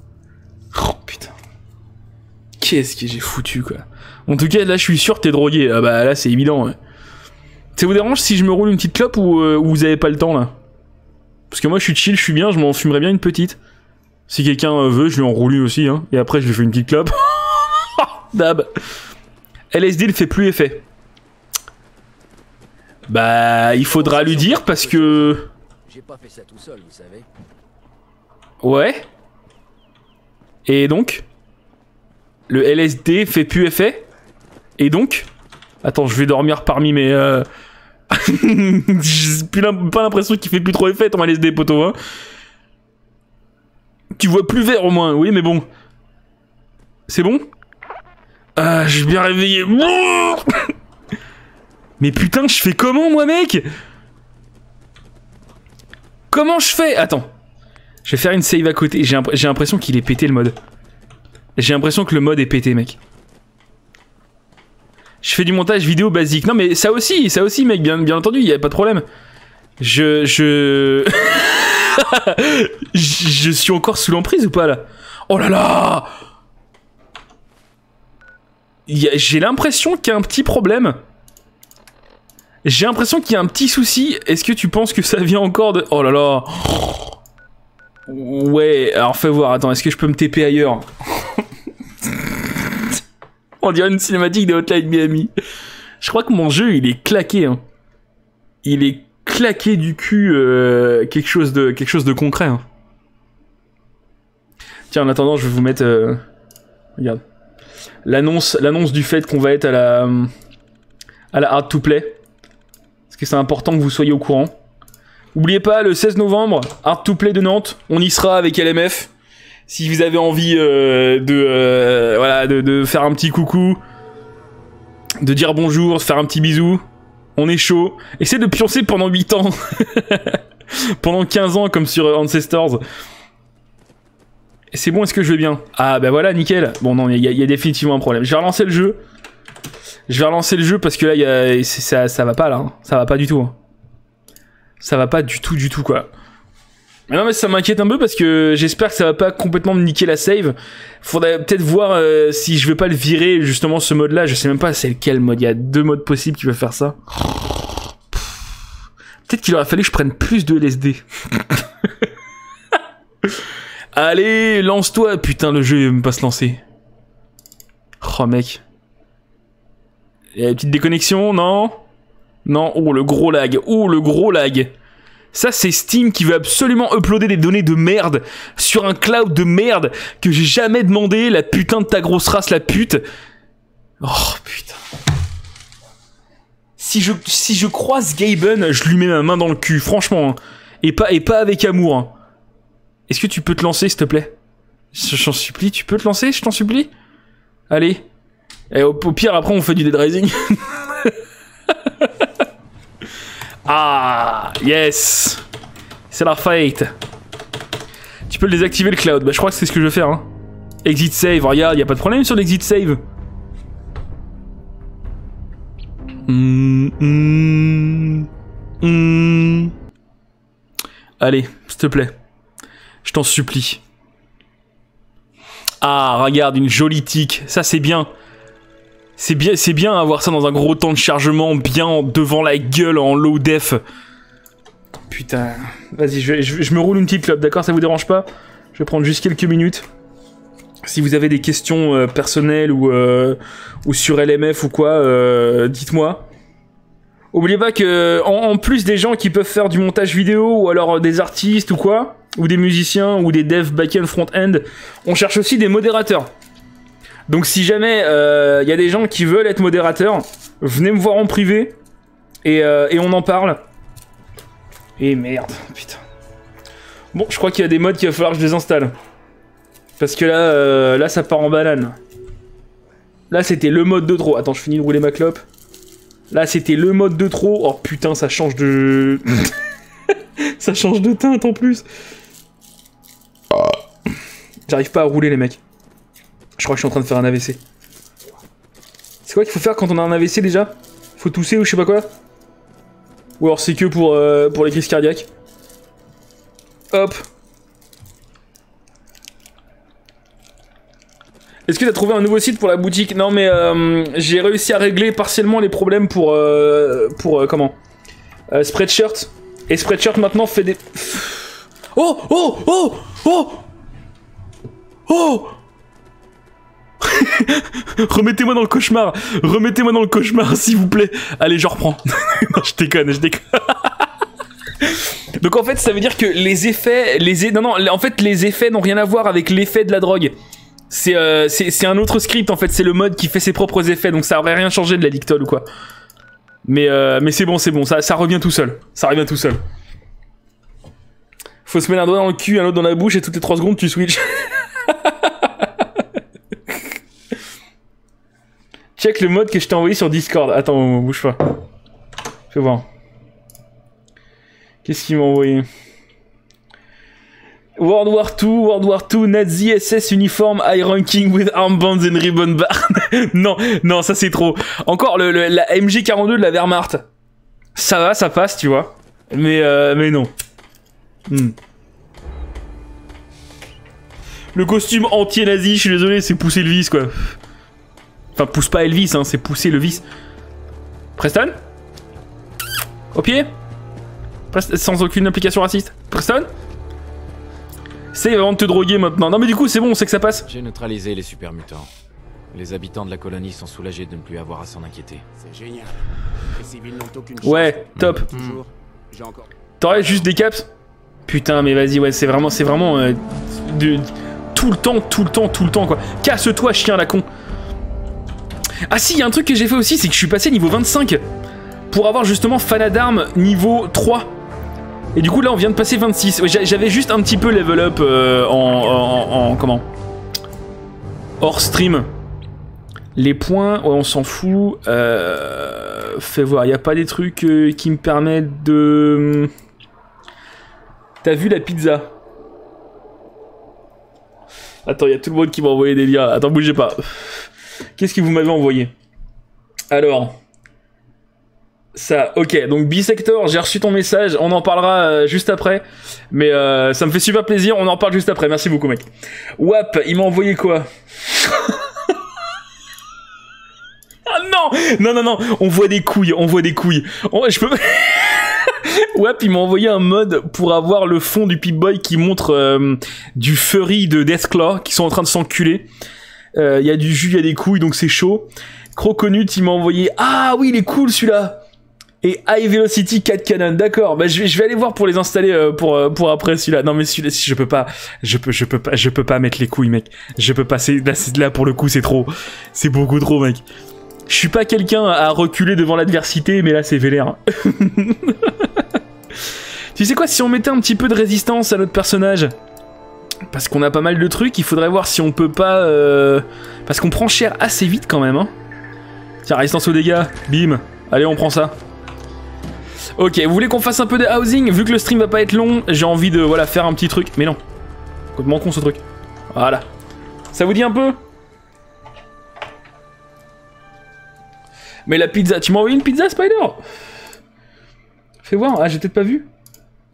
Oh putain. Qu'est-ce que j'ai foutu quoi. En tout cas, là je suis sûr que t'es drogué. Ah bah là c'est évident. ouais. Ça vous dérange si je me roule une petite clope ou, euh, ou vous avez pas le temps là? Parce que moi je suis chill, je suis bien, je m'en fumerais bien une petite. Si quelqu'un euh, veut, je lui en roule une aussi. Hein. Et après je lui fais une petite clope. Dab. LSD ne fait plus effet. Bah, il faudra lui dire parce que. J'ai pas fait ça tout seul, vous savez. Ouais. Et donc? Le LSD fait plus effet Et donc Attends, je vais dormir parmi mes. Euh... J'ai pas l'impression qu'il fait plus trop effet ton LSD, poteau. Hein. Tu vois plus vert au moins, oui, mais bon. C'est bon? Ah, je suis bien réveillé. mais putain, je fais comment, moi, mec? Comment je fais? Attends. Je vais faire une save à côté. J'ai l'impression qu'il est pété le mode. J'ai l'impression que le mode est pété, mec. Je fais du montage vidéo basique. Non, mais ça aussi, ça aussi, mec, bien, bien entendu, il y a pas de problème. Je. Je. je suis encore sous l'emprise ou pas là? Oh là là J'ai l'impression qu'il y a un petit problème. J'ai l'impression qu'il y a un petit souci. Est-ce que tu penses que ça vient encore de. Oh là là Ouais, alors fais voir, attends, est-ce que je peux me TP ailleurs On dirait une cinématique de Hotline Miami. Je crois que mon jeu, il est claqué. Hein. Il est claqué du cul, euh, quelque, chose de, quelque chose de concret. hein. Tiens, en attendant, je vais vous mettre... euh, Regarde. L'annonce, du fait qu'on va être à la... à la Hard to Play. Parce que c'est important que vous soyez au courant? Oubliez pas, le 16 novembre, Art to Play de Nantes, on y sera avec LMF. Si vous avez envie euh, de, euh, de, faire un petit coucou, de dire bonjour, de faire un petit bisou, on est chaud. Essayez de pioncer pendant 8 ans. pendant 15 ans, comme sur Ancestors. C'est bon, est-ce que je vais bien? Ah bah voilà, nickel. Bon non, il y, a- définitivement un problème. Je vais relancer le jeu. Je vais relancer le jeu parce que là, ça, ça va pas là. hein. Ça va pas du tout. hein. Ça va pas du tout, du tout quoi. Non, mais ça m'inquiète un peu parce que j'espère que ça va pas complètement me niquer la save. Faudrait peut-être voir euh, si je vais pas le virer justement ce mode là. Je sais même pas c'est lequel mode. Il y a deux modes possibles qui peuvent faire ça. Peut-être qu'il aurait fallu que je prenne plus de LSD. Allez, lance-toi. Putain, le jeu il va même pas se lancer. Oh mec. Il y a une petite déconnexion, non? Non, oh le gros lag, oh le gros lag. Ça c'est Steam qui veut absolument uploader des données de merde sur un cloud de merde que j'ai jamais demandé, la putain de ta grosse race, la pute. Oh putain. Si je, si je croise Gaben, je lui mets ma main dans le cul, franchement. hein. Et pas, et pas avec amour. hein. Est-ce que tu peux te lancer, s'il te plaît? Je t'en supplie, tu peux te lancer, je t'en supplie? Allez. Et au, au pire, après, on fait du dead rising. ah, yes. C'est la fête. Tu peux le désactiver le cloud. Bah, je crois que c'est ce que je vais faire. Hein. Exit save. Regarde, y a pas de problème sur l'exit save. Hmm, hmm, hmm. Allez, s'il te plaît. Je t'en supplie. Ah, regarde, une jolie tic. Ça, c'est bien. C'est bien, c'est avoir ça dans un gros temps de chargement, bien devant la gueule en low def. Putain. Vas-y, je, me roule une petite clope, d'accord Ça vous dérange pas? Je vais prendre juste quelques minutes. Si vous avez des questions euh, personnelles ou, euh, sur LMF ou quoi, euh, dites-moi. Oubliez pas que, plus des gens qui peuvent faire du montage vidéo, ou alors des artistes ou quoi, ou des musiciens, ou des devs back-end, front-end, on cherche aussi des modérateurs. Donc si jamais il y a des gens qui veulent être modérateurs, venez me voir en privé, et, euh, on en parle. Et merde, putain. Bon, je crois qu'il y a des modes qu'il va falloir que je désinstalle. Parce que là, euh, là ça part en banane. Là, c'était le mode de trop. Attends, je finis de rouler ma clope. Là, c'était le mode de trop. Oh putain, ça change de... ça change de teinte en plus. J'arrive pas à rouler, les mecs. Je crois que je suis en train de faire un AVC. C'est quoi qu'il faut faire quand on a un AVC déjà? Faut tousser ou je sais pas quoi? Ou alors c'est que pour, euh, pour les crises cardiaques. Hop. Est-ce que t'as trouvé un nouveau site pour la boutique? Non mais euh, j'ai réussi à régler partiellement les problèmes pour... euh, pour euh, comment? Euh, Spreadshirt. Et Spreadshirt maintenant fait des... Oh! Oh! Oh! Oh! Oh Remettez-moi dans le cauchemar Remettez-moi dans le cauchemar, s'il vous plaît Allez, je reprends. je déconne, je déconne. Donc en fait, ça veut dire que les effets... Les Non, non, en fait, les effets n'ont rien à voir avec l'effet de la drogue. C'est euh, c'est un autre script, en fait. C'est le mode qui fait ses propres effets, donc ça aurait rien changé de la dictole ou quoi. Mais, euh, mais c'est bon, c'est bon, ça, ça revient tout seul. Ça revient tout seul. Faut se mettre un doigt dans le cul, un autre dans la bouche, et toutes les 3 secondes, tu switches. Check le mode que je t'ai envoyé sur Discord. Attends, bouge pas. Fais voir. Qu'est-ce qu'il m'a envoyé? World War II, World War II, Nazi SS uniform, high ranking with armbands and ribbon bar. non, non, ça c'est trop. Encore le, la MG42 de la Wehrmacht. Ça va, ça passe, tu vois. Mais, euh, non. Hmm. Le costume anti-nazi, je suis désolé, c'est pousser le vice, quoi. Enfin, pousse pas Elvis, hein, c'est pousser le vice. Preston? Au pied? Prest- Sans aucune application raciste. Preston? C'est avant de te droguer maintenant. Non mais du coup c'est bon, on sait que ça passe. J'ai neutralisé les super mutants. Les habitants de la colonie sont soulagés de ne plus avoir à s'en inquiéter. C'est génial. Les civils n'ont aucune chance. Ouais, top. Toujours. J'ai encore. T'aurais juste des caps? Putain mais vas-y ouais c'est vraiment c'est vraiment euh, de, tout le temps tout le temps tout le temps quoi. Casse-toi chien la con. Ah si, il y a un truc que j'ai fait aussi, c'est que je suis passé niveau 25 pour avoir justement Fana d'armes niveau 3. Et du coup là on vient de passer 26. Ouais, j'a- J'avais juste un petit peu level up euh, en, en- en- comment? Hors stream. Les points, ouais, on s'en fout. Euh, fais voir, il y a pas des trucs euh, qui me permettent de. T'as vu la pizza? Attends, il y a tout le monde qui m'a envoyé des liens. Attends, bougez pas. Qu'est-ce que vous m'avez envoyé Alors. Ça, ok, donc Bisector, j'ai reçu ton message, on en parlera euh, juste après, mais euh, ça me fait super plaisir, on en parle juste après, merci beaucoup mec. Wap, il m'a envoyé quoi Ah non Non, non, non, on voit des couilles, on voit des couilles. On- je peux... Wap, il m'a envoyé un mode pour avoir le fond du Pip-Boy qui montre euh, du furry de Deathclaw qui sont en train de s'enculer. Euh, Il y a du jus, il y a des couilles, donc c'est chaud. Croconut, il m'a envoyé... Ah oui, il est cool celui-là et High Velocity 4 Cannon, d'accord. Bah je vais, aller voir pour les installer euh, pour euh, pour après celui-là. Non mais celui-là, si je peux pas, je peux pas, je peux pas mettre les couilles, mec. Je peux pas. Là, là pour le coup, c'est trop, c'est beaucoup trop, mec. Je suis pas quelqu'un à reculer devant l'adversité, mais là c'est vénère. tu sais quoi, si on mettait un petit peu de résistance à notre personnage, parce qu'on a pas mal de trucs, il faudrait voir si on peut pas, euh, parce qu'on prend cher assez vite quand même. Hein. Tiens, résistance aux dégâts, bim. Allez, on prend ça. Ok, vous voulez qu'on fasse un peu de housing? Vu que le stream va pas être long, j'ai envie de voilà faire un petit truc. Mais non. Complètement con ce truc. Voilà. Ça vous dit un peu? Mais la pizza, tu m'as envoyé une pizza, Spider? Fais voir, ah j'ai peut-être pas vu.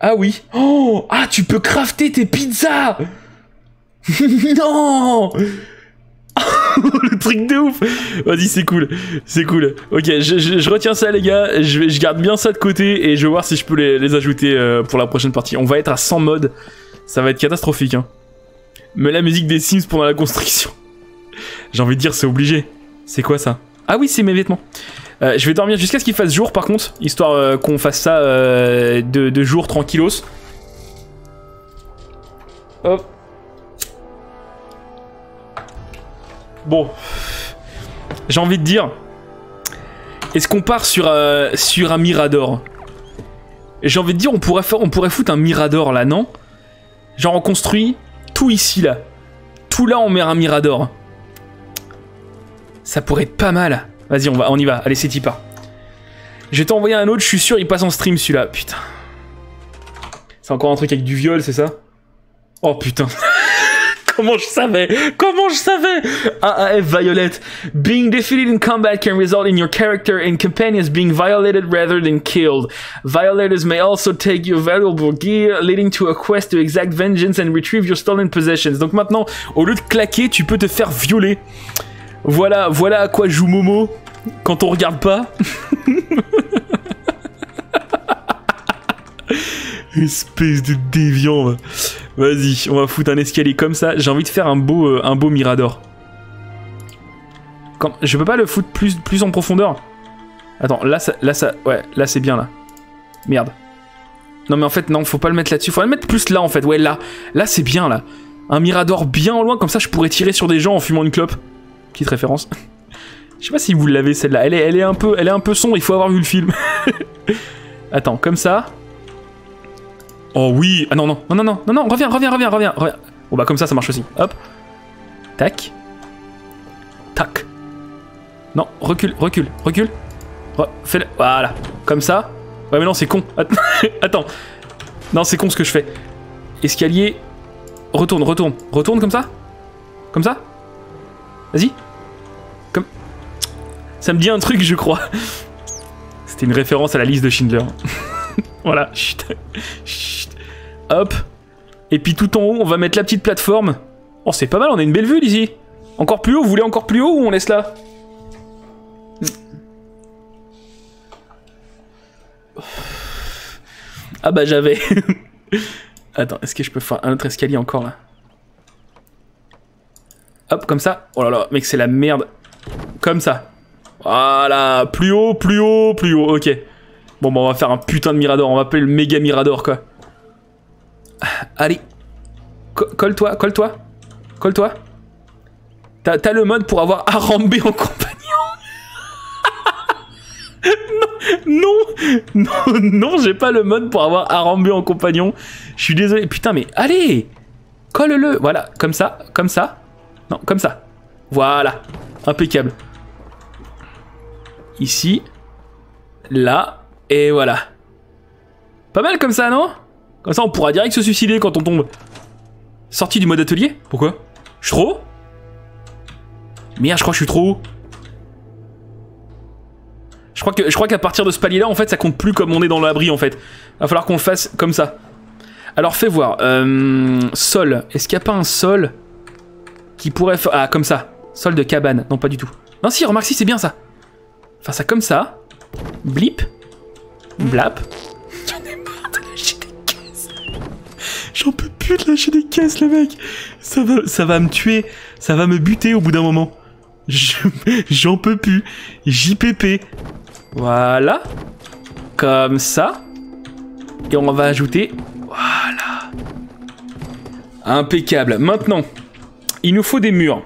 Ah oui. Oh Ah, tu peux crafter tes pizzas Non Le truc de ouf Vas-y, c'est cool. C'est cool. Ok, je, retiens ça, les gars. Je, je garde bien ça de côté et je vais voir si je peux les, les ajouter euh, pour la prochaine partie. On va être à 100 modes. Ça va être catastrophique, hein. Mais la musique des Sims pendant la construction. J'ai envie de dire, c'est obligé. C'est quoi ça? Ah oui, c'est mes vêtements. Euh, je vais dormir jusqu'à ce qu'il fasse jour, par contre, histoire euh, qu'on fasse ça euh, de, jour tranquillos. Hop. Bon. J'ai envie de dire. Est-ce qu'on part sur, sur un Mirador? J'ai envie de dire, on pourrait, faire, on pourrait foutre un Mirador là, non? Genre, on construit tout ici là. Tout là, on met un Mirador. Ça pourrait être pas mal. Vas-y, on, va, on y va. Allez, c'est Tipa. Je vais t'envoyer un autre, je suis sûr, il passe en stream celui-là. Putain. C'est encore un truc avec du viol, c'est ça? Oh putain. Comment je savais? Comment je savais? AAF Violet. Being defeated in combat can result in your character and companions being violated rather than killed. Violators may also take your valuable gear, leading to a quest to exact vengeance and retrieve your stolen possessions. Donc maintenant, au lieu de claquer, tu peux te faire violer. Voilà, voilà à quoi joue Momo quand on regarde pas. Espèce de déviant. va. Vas-y, on va foutre un escalier comme ça. J'ai envie de faire un beau, euh, un beau mirador. Je peux pas le foutre plus, en profondeur Attends, là ça, là ça, ouais, là c'est bien là. Merde. Non mais en fait non, faut pas le mettre là-dessus. Faut le mettre plus là en fait. Ouais là, là c'est bien là. Un mirador bien loin comme ça, je pourrais tirer sur des gens en fumant une clope. Petite référence. Je sais pas si vous l'avez celle-là. Elle est, elle est un peu, elle est un peu sombre. Il faut avoir vu le film. Attends, comme ça. Oh oui. Ah non non non non non non non. Reviens reviens reviens reviens. Bon bah comme ça ça marche aussi. Hop. Tac. Tac. Non, recule, recule, recule. Re- Fais-le. Voilà. Comme ça. Ouais mais non c'est con. Att- Attends. Non c'est con ce que je fais. Escalier. Retourne, retourne. Retourne comme ça Comme ça Vas-y. Comme... Ça me dit un truc, je crois. C'était une référence à la liste de Schindler. voilà. Chut. Chut. Hop. Et puis tout en haut, on va mettre la petite plateforme. Oh, c'est pas mal, on a une belle vue d'ici. Encore plus haut, vous voulez encore plus haut ou on laisse là? Ah bah j'avais. Attends, est-ce que je peux faire un autre escalier encore là? Hop, comme ça. Oh là là, mec, c'est la merde. Comme ça. Voilà, plus haut, plus haut, plus haut. Ok. Bon, bah, on va faire un putain de mirador. On va appeler le méga mirador, quoi. Allez. Co- Colle-toi, colle-toi. Colle-toi. T'as le mode pour avoir Arambé en compagnon Non, non, non, non, j'ai pas le mode pour avoir Arambé en compagnon. Je suis désolé. Putain, mais allez Colle-le. Voilà, comme ça, comme ça. Non, comme ça. Voilà. Impeccable. Ici. Là. Et voilà. Pas mal comme ça, non? Comme ça, on pourra direct se suicider quand on tombe. Sorti du mode atelier? Pourquoi? Je suis trop haut? Merde, je crois que je suis trop haut. Je crois que je crois qu'à partir de ce palier là en fait ça compte plus comme on est dans l'abri en fait. Va falloir qu'on le fasse comme ça. Alors fais voir. Euh, sol. Est-ce qu'il n'y a pas un sol? Qui pourrait faire. Ah comme ça. Sol de cabane. Non pas du tout. Non si remarque si c'est bien ça. Faire ça comme ça. Blip. Blap. J'en ai marre de lâcher des caisses. J'en peux plus de lâcher des caisses les mecs. Ça va, ça va me tuer. Ça va me buter au bout d'un moment. Je- J'en peux plus. JPP. Voilà. Comme ça. Et on va ajouter. Voilà. Impeccable. Maintenant, il nous faut des murs.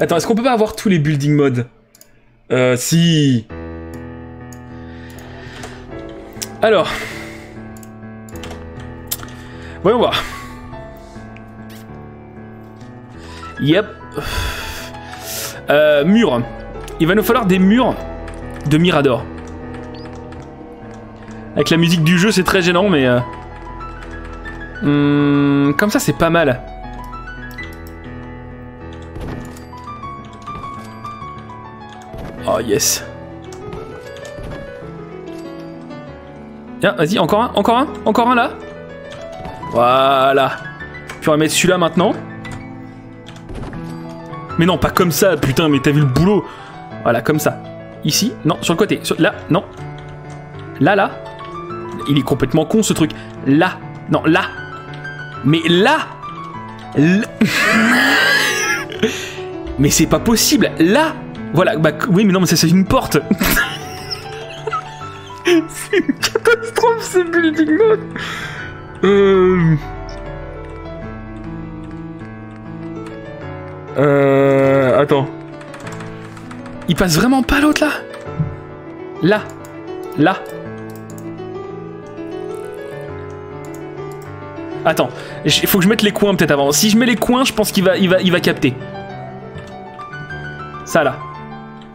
Attends, est-ce qu'on peut pas avoir tous les building modes? Euh, si. Alors. Voyons voir. Yep. Euh, mur. Il va nous falloir des murs de Mirador. Avec la musique du jeu, c'est très gênant, mais... euh, hum, comme ça, c'est pas mal. Oh, yes. Tiens, vas-y, encore un, encore un, encore un là. Voilà. Puis on va mettre celui-là maintenant. Mais non, pas comme ça, putain, mais t'as vu le boulot. Voilà, comme ça. Ici, non, sur le côté. Sur- là, non. Là, là. Il est complètement con ce truc. Là. Non, là. Mais là. Mais c'est pas possible. Là. Voilà, bah oui, mais non, mais c'est une porte. c'est une catastrophe ce building là. Euh... Attends. Il passe vraiment pas l'autre là? Là. Là. Attends, il faut que je mette les coins peut-être avant. Si je mets les coins, je pense qu'il va, va capter. Ça là.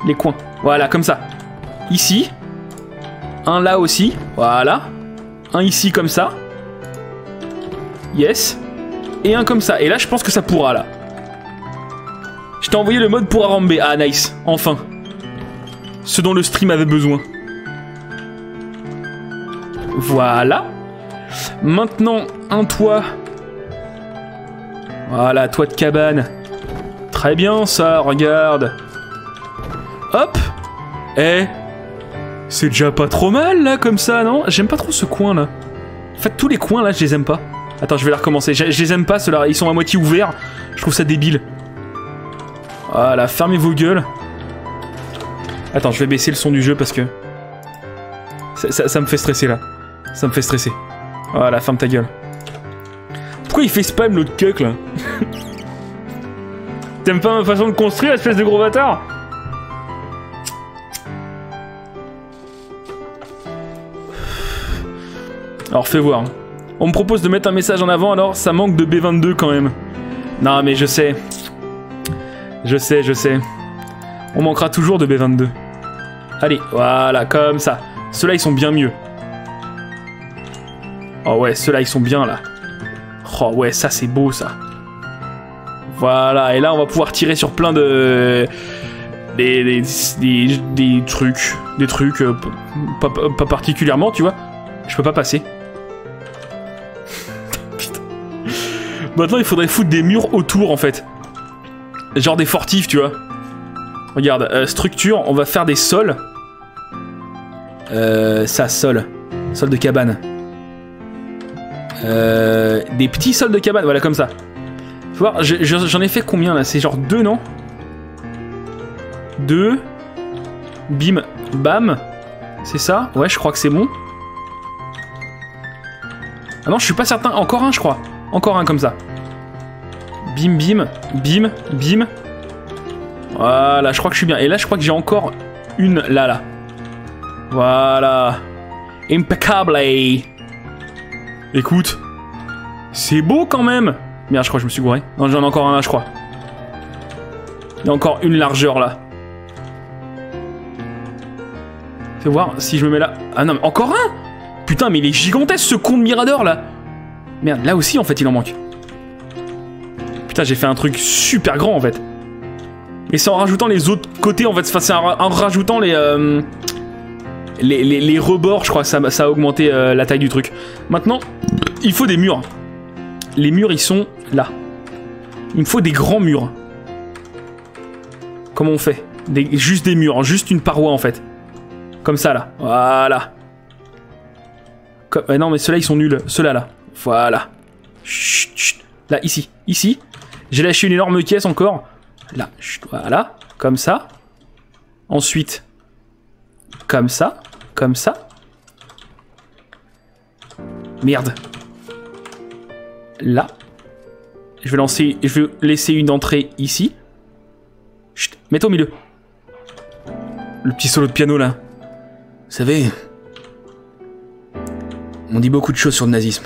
Les coins. Voilà, comme ça. Ici. Un là aussi. Voilà. Un ici comme ça. Yes. Et un comme ça. Et là, je pense que ça pourra là. T'ai le mode pour Arambe. Ah, nice. Enfin. Ce dont le stream avait besoin. Voilà. Maintenant, un toit. Voilà, toit de cabane. Très bien, ça, regarde. Hop. Eh. C'est déjà pas trop mal, là, comme ça, non? J'aime pas trop ce coin, là. En fait, tous les coins, là, je les aime pas. Attends, je vais la recommencer. Je, je les aime pas, ceux-là. Ils sont à moitié ouverts. Je trouve ça débile. Voilà, fermez vos gueules. Attends, je vais baisser le son du jeu parce que... Ça, me fait stresser, là. Ça me fait stresser. Voilà, ferme ta gueule. Pourquoi il fait spam, l'autre cuck, là? T'aimes pas ma façon de construire, espèce de gros bâtard? Alors, fais voir. On me propose de mettre un message en avant, alors ça manque de B22 quand même. Non, mais je sais. Je sais, je sais. On manquera toujours de B22. Allez, voilà, comme ça. Ceux-là, ils sont bien mieux. Oh ouais, ceux-là, ils sont bien là. Oh ouais, ça, c'est beau, ça. Voilà, et là, on va pouvoir tirer sur plein de... Des, des, trucs. Des trucs, euh, pas particulièrement, tu vois. Je peux pas passer. Putain. Maintenant, il faudrait foutre des murs autour, en fait. Genre des fortifs, tu vois. Regarde, euh, structure, on va faire des sols. Euh, ça, sol. Sol de cabane. Euh, des petits sols de cabane, voilà, comme ça. Tu vois, je- je- j'en ai fait combien là? C'est genre deux, non? Deux. Bim, bam. C'est ça? Ouais, je crois que c'est bon. Ah non, je suis pas certain. Encore un, je crois. Encore un comme ça. Bim, bim, bim, bim. Voilà, je crois que je suis bien. Et là, je crois que j'ai encore une là, là. Voilà. Impeccable. Écoute. C'est beau quand même. Merde, je crois que je me suis gouré. Non, j'en ai encore un là, je crois. Il y a encore une largeur là. Fais voir si je me mets là. Ah non, mais encore un? Putain, mais il est gigantesque ce con de Mirador là. Merde, là aussi en fait il en manque. Putain, j'ai fait un truc super grand en fait. Et c'est en rajoutant les autres côtés en fait. C'est en, ra- en rajoutant les, euh, les, les, les rebords, je crois ça, a augmenté euh, la taille du truc. Maintenant, il faut des murs. Les murs ils sont là. Il me faut des grands murs. Comment on fait? Juste des murs, juste une paroi en fait. Comme ça là. Voilà. Ouais, non mais ceux-là ils sont nuls. Ceux-là là. Voilà. Chut, chut. Là, ici. Ici. J'ai lâché une énorme caisse encore. Là. Voilà. Comme ça. Ensuite. Comme ça. Comme ça. Merde. Là. Je vais lancer. Je vais laisser une entrée ici. Chut. Mets-toi au milieu. Le petit solo de piano là. Vous savez, on dit beaucoup de choses sur le nazisme.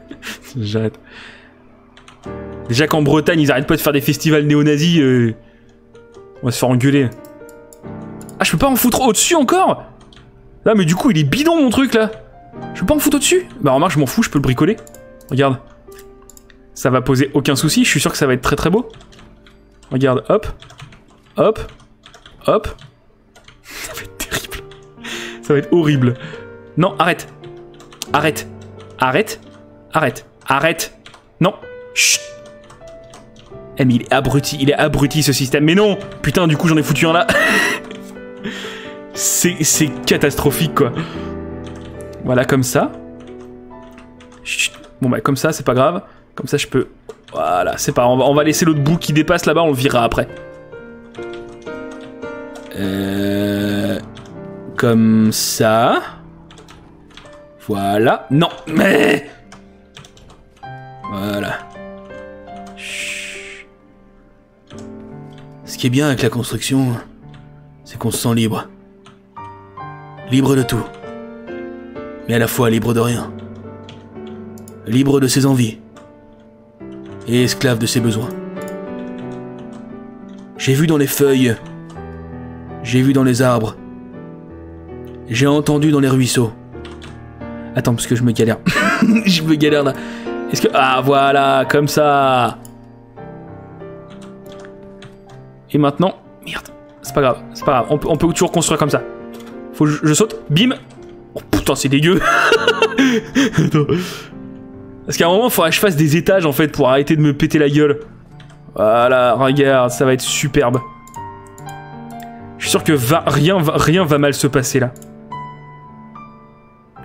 J'arrête. Déjà qu'en Bretagne, ils arrêtent pas de faire des festivals néo-nazis, euh, on va se faire engueuler. Ah, je peux pas en foutre au-dessus encore? Là, mais du coup, il est bidon mon truc là. Je peux pas en foutre au-dessus? Bah, remarque, je m'en fous, je peux le bricoler. Regarde. Ça va poser aucun souci, je suis sûr que ça va être très très beau. Regarde, hop. Hop. Hop. Ça va être terrible. Ça va être horrible. Non, arrête. Arrête. Arrête. Arrête. Arrête. Non. Chut. Eh mais il est abruti, il est abruti ce système. Mais non Putain, du coup j'en ai foutu un là. c'est catastrophique quoi. Voilà, comme ça. Chut. Bon bah comme ça, c'est pas grave. Comme ça je peux... Voilà, c'est pas. On va, on va laisser l'autre bout qui dépasse là-bas, on le virera après. Euh... Comme ça. Voilà. Non, mais... Voilà. Ce qui est bien avec la construction, c'est qu'on se sent libre. Libre de tout. Mais à la fois libre de rien. Libre de ses envies. Et esclave de ses besoins. J'ai vu dans les feuilles. J'ai vu dans les arbres. J'ai entendu dans les ruisseaux. Attends, parce que je me galère. je me galère là. Est-ce que... Ah, voilà, comme ça. Et maintenant... Merde. C'est pas grave, c'est pas grave. On peut, toujours construire comme ça. Faut que je, je saute. Bim. Oh putain, c'est dégueu. Parce qu'à un moment, il faudrait que je fasse des étages en fait pour arrêter de me péter la gueule. Voilà, regarde, ça va être superbe. Je suis sûr que va, rien, va, rien va mal se passer là.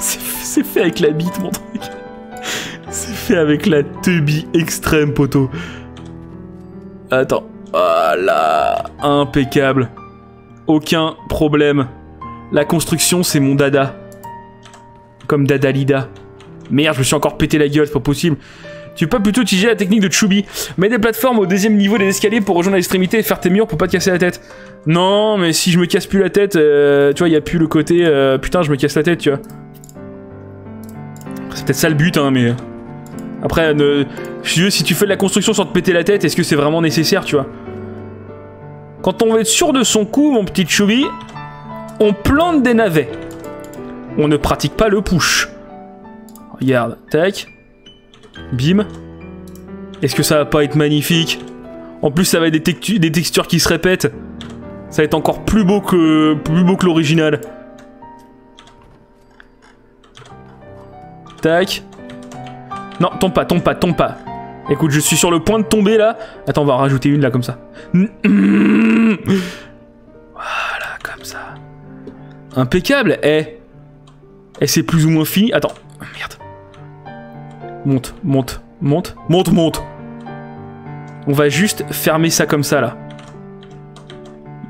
C'est fait avec la bite, mon truc. Avec la teubie extrême, poteau. Attends. Voilà. Impeccable. Aucun problème. La construction, c'est mon dada. Comme Dada Lida. Merde, je me suis encore pété la gueule, c'est pas possible. Tu peux plutôt utiliser la technique de Chubby. Mets des plateformes au deuxième niveau des escaliers pour rejoindre l'extrémité et faire tes murs pour pas te casser la tête. Non, mais si je me casse plus la tête, euh, tu vois, y a plus le côté euh, putain, je me casse la tête, tu vois. C'est peut-être ça le but, hein, mais. Après, si tu fais de la construction sans te péter la tête, est-ce que c'est vraiment nécessaire, tu vois? Quand on veut être sûr de son coup, mon petit Chubby, on plante des navets. On ne pratique pas le push. Regarde, tac. Bim. Est-ce que ça va pas être magnifique? En plus, ça va être des, des textures qui se répètent. Ça va être encore plus beau que, plus beau que l'original. Tac. Non, tombe pas, tombe pas, tombe pas. Écoute, je suis sur le point de tomber là. Attends, on va rajouter une là comme ça. Voilà, comme ça. Impeccable. Eh. Eh, c'est plus ou moins fini. Attends. Merde. Monte, monte, monte, monte, monte. On va juste fermer ça comme ça là.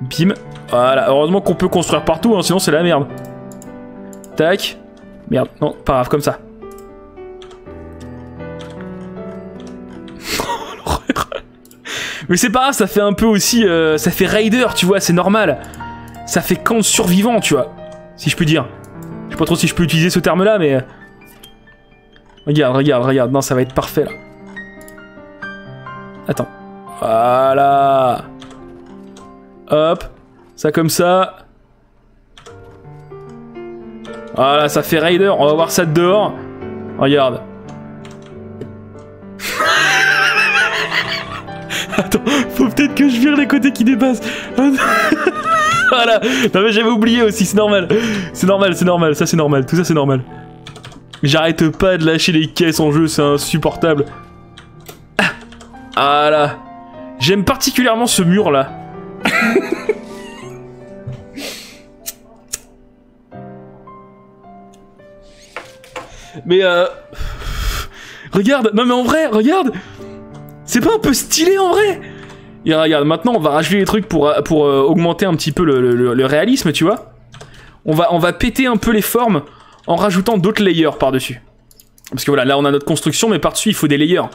Bim. Voilà. Heureusement qu'on peut construire partout, hein, sinon c'est la merde. Tac. Merde. Non, pas grave, comme ça. Mais c'est pas grave, ça fait un peu aussi. euh, ça fait raider, tu vois, c'est normal. Ça fait camp survivant, tu vois. Si je peux dire. Je sais pas trop si je peux utiliser ce terme là, mais. euh, Regarde, regarde, regarde. Non, ça va être parfait là. Attends. Voilà. Hop. Ça comme ça. Voilà, ça fait Raider. On va voir ça de dehors. Regarde. Attends, faut peut-être que je vire les côtés qui dépassent. voilà. Non mais j'avais oublié aussi, c'est normal. C'est normal, c'est normal, ça c'est normal. Tout ça c'est normal. J'arrête pas de lâcher les caisses en jeu, c'est insupportable. Ah, Voilà. J'aime particulièrement ce mur là. mais euh... Regarde, non mais en vrai, regarde C'est pas un peu stylé en vrai? Et regarde, maintenant on va rajouter les trucs pour, pour euh, augmenter un petit peu le, le- réalisme, tu vois? On va, on va péter un peu les formes en rajoutant d'autres layers par-dessus. Parce que voilà, là on a notre construction, mais par-dessus il faut des layers.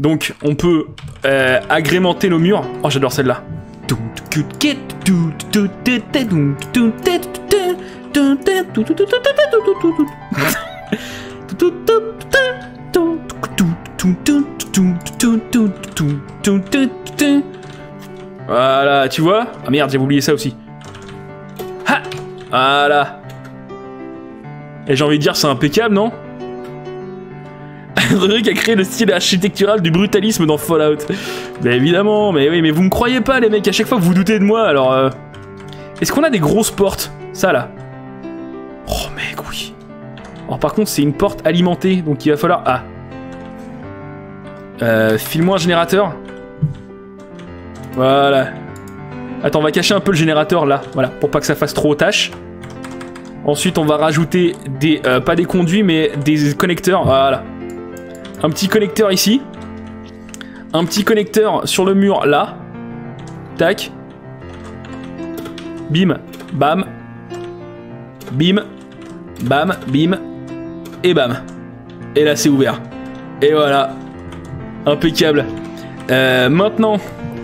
Donc on peut euh, agrémenter nos murs. Oh j'adore celle-là. Voilà, tu vois Ah merde, j'ai oublié ça aussi. Ha Voilà. Et j'ai envie de dire, c'est impeccable, non Roderick a créé le style architectural du brutalisme dans Fallout. Mais évidemment, mais oui, mais vous me croyez pas, les mecs, à chaque fois vous vous doutez de moi, alors... euh, Est-ce qu'on a des grosses portes? Ça, là. Oh, mec, oui. Alors, par contre, c'est une porte alimentée, donc il va falloir... Ah. Euh, file-moi un générateur. Voilà. Attends, on va cacher un peu le générateur, là. Voilà, pour pas que ça fasse trop tâche. Ensuite, on va rajouter des... euh, pas des conduits, mais des connecteurs. Voilà. Un petit connecteur ici. Un petit connecteur sur le mur là. Tac. Bim. Bam. Bim. Bam. Bim. Et bam. Et là c'est ouvert. Et voilà. Impeccable. Euh, maintenant,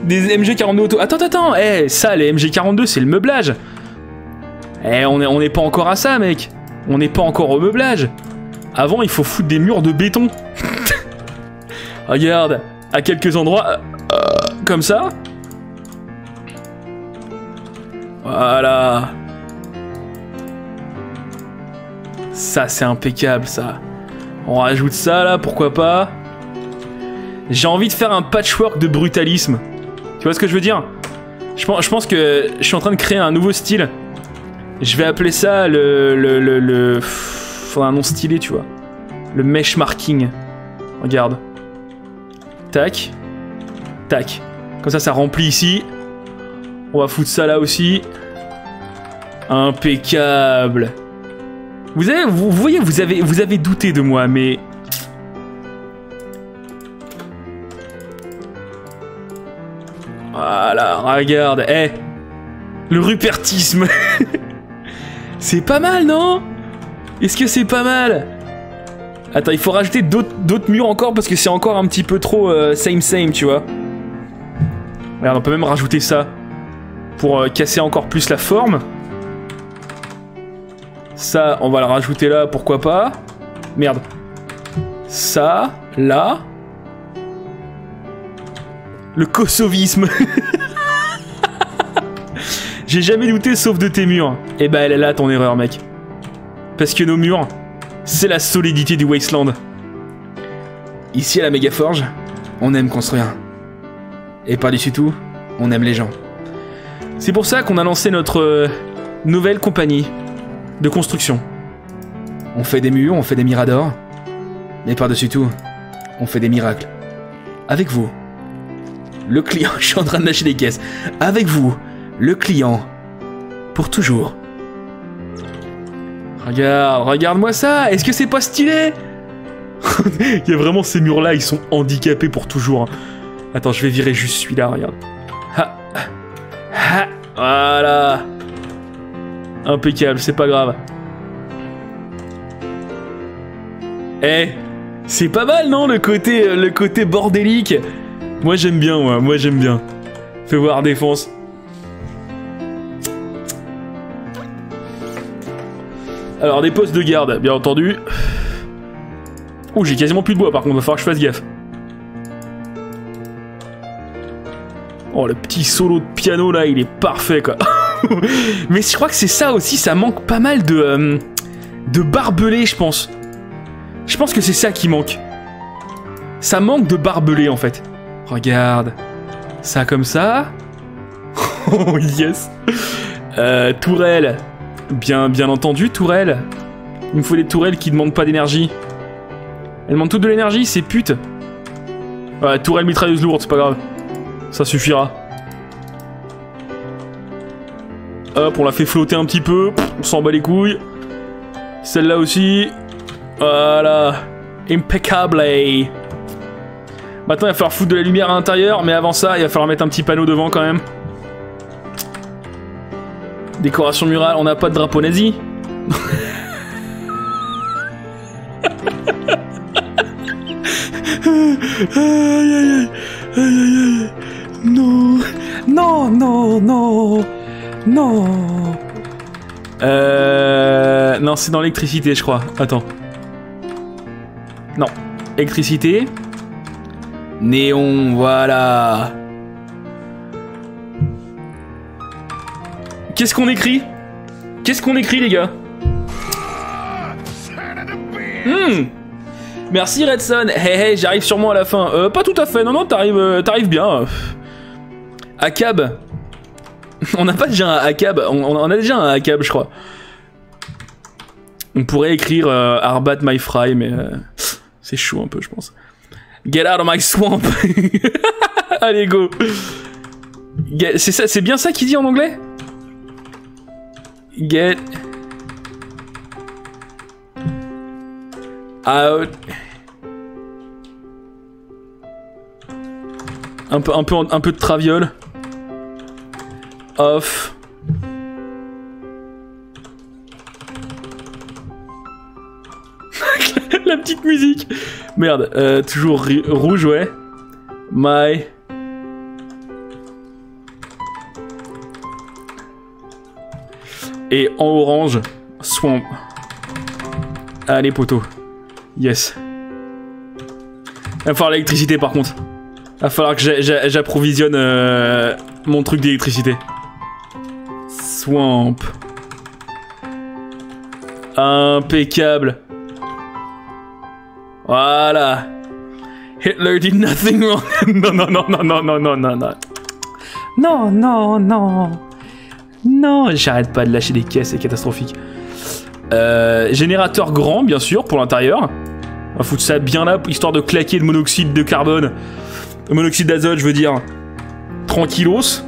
des MG42 auto. Attends, attends, eh, ça, les MG42, c'est le meublage. Eh, on n'est pas encore à ça, mec. On n'est pas encore au meublage. Avant, il faut foutre des murs de béton. Regarde, à quelques endroits, euh, comme ça. Voilà. Ça, c'est impeccable, ça. On rajoute ça, là, pourquoi pas. J'ai envie de faire un patchwork de brutalisme. Tu vois ce que je veux dire? Je pense, que je suis en train de créer un nouveau style. Je vais appeler ça le... le. Faudra un nom stylé, tu vois. Le mesh marking. Regarde. Tac. Tac. Comme ça, ça remplit ici. On va foutre ça là aussi. Impeccable. Vous avez, vous voyez, vous avez, vous avez douté de moi, mais... Regarde, eh Le rupertisme C'est pas mal, non? Est-ce que c'est pas mal? Attends, il faut rajouter d'autres d'autres murs encore parce que c'est encore un petit peu trop euh, same same, tu vois. Regarde, on peut même rajouter ça pour euh, casser encore plus la forme. Ça, on va le rajouter là, pourquoi pas. Merde. Ça, là. Le kosovisme. J'ai jamais douté sauf de tes murs. Et bah elle est là ton erreur, mec. Parce que nos murs, c'est la solidité du Wasteland. Ici à la Megaforge, on aime construire. Et par-dessus tout, on aime les gens. C'est pour ça qu'on a lancé notre euh, nouvelle compagnie de construction. On fait des murs, on fait des miradors. Mais par-dessus tout, on fait des miracles. Avec vous. Le client, je suis en train de lâcher des caisses. Avec vous, le client. Pour toujours. Regarde, regarde-moi ça. Est-ce que c'est pas stylé? Il y a vraiment ces murs-là, ils sont handicapés pour toujours. hein. Attends, je vais virer juste celui-là, regarde. Ha, ha, voilà. Impeccable, c'est pas grave. Eh, c'est pas mal, non, le côté, euh, le côté bordélique? Moi, j'aime bien, moi, moi, j'aime bien. Fais voir défense. Alors, des postes de garde, bien entendu. Ouh, j'ai quasiment plus de bois, par contre, va falloir que je fasse gaffe. Oh, le petit solo de piano, là, il est parfait, quoi. Mais je crois que c'est ça aussi, ça manque pas mal de... euh, barbelés, je pense. Je pense que c'est ça qui manque. Ça manque de barbelés, en fait. Regarde. Ça comme ça. Oh, yes. Euh, tourelle. Bien, entendu, tourelle. Il me faut des tourelles qui demandent pas d'énergie. Elles demandent toutes de l'énergie, c'est pute. Ouais, tourelle mitrailleuse lourde, c'est pas grave. Ça suffira. Hop, on la fait flotter un petit peu. On s'en bat les couilles. Celle-là aussi. Voilà. Impeccable. Maintenant, il va falloir foutre de la lumière à l'intérieur, mais avant ça, il va falloir mettre un petit panneau devant quand même. Décoration murale, on n'a pas de drapeau nazi. aïe, aïe, aïe. Non, non, non, non, non. Euh... Non, c'est dans l'électricité, je crois. Attends. Non. Électricité. Néon, voilà. Qu'est-ce qu'on écrit? Qu'est-ce qu'on écrit, les gars? Hmm. Merci Redson. Hey hey, j'arrive sûrement à la fin. Euh, pas tout à fait. Non non, t'arrives, euh, bien. Akab. On n'a pas déjà un Akab. On, a déjà un Akab, je crois. On pourrait écrire euh, Arbat My Fry, mais c'est chaud un peu, je pense. Get out of my swamp. Allez go. C'est bien ça qu'il dit en anglais? Get out. Un peu, de traviole. Off. La petite musique. Merde, euh, toujours rouge, ouais. My. Et en orange, Swamp. Allez, poteau. Yes. Il va falloir l'électricité, par contre. Il va falloir que j'approvisionne euh, mon truc d'électricité. Swamp. Impeccable. Voilà. Hitler did nothing wrong. non, non, non, non, non, non, non, non. Non, non, non non. J'arrête pas de lâcher des caisses, c'est catastrophique. Euh, générateur grand, bien sûr, pour l'intérieur. On va foutre ça bien là, histoire de claquer le monoxyde de carbone. Le monoxyde d'azote, je veux dire. Tranquillos.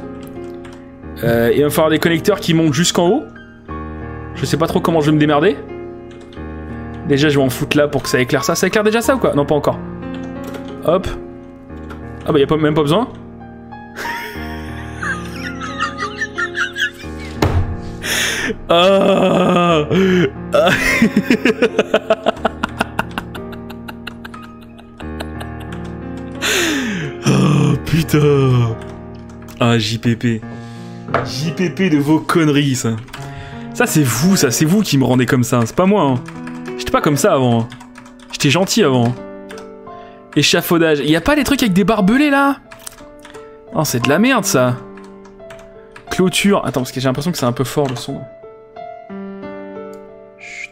Euh, il va falloir des connecteurs qui montent jusqu'en haut. Je sais pas trop comment je vais me démerder. Déjà, je vais en foutre là pour que ça éclaire ça. Ça éclaire déjà ça ou quoi? Non, pas encore. Hop. Ah bah, y a même pas besoin. Ah. Oh putain. Ah JPP JPP de vos conneries ça. Ça c'est vous ça, c'est vous qui me rendez comme ça, c'est pas moi hein. J'étais pas comme ça avant hein. J'étais gentil avant Échafaudage, y a pas les trucs avec des barbelés là? Oh c'est de la merde ça. Clôture, attends parce que j'ai l'impression que c'est un peu fort le son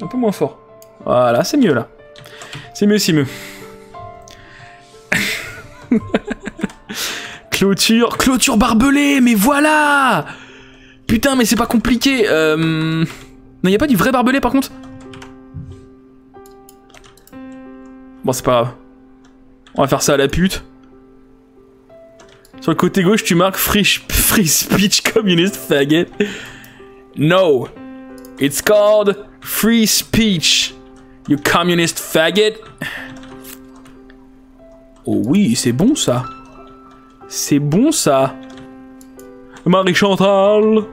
Un peu moins fort Voilà, c'est mieux là C'est mieux, c'est mieux Clôture, clôture barbelée, mais voilà Putain, mais c'est pas compliqué. Euh... Non, y a pas du vrai barbelé par contre? Bon, c'est pas grave. On va faire ça à la pute. Sur le côté gauche, tu marques free, free speech communist faggot. No, it's called free speech. You communist faggot. Oh oui, c'est bon ça. C'est bon ça. Marie Chantal.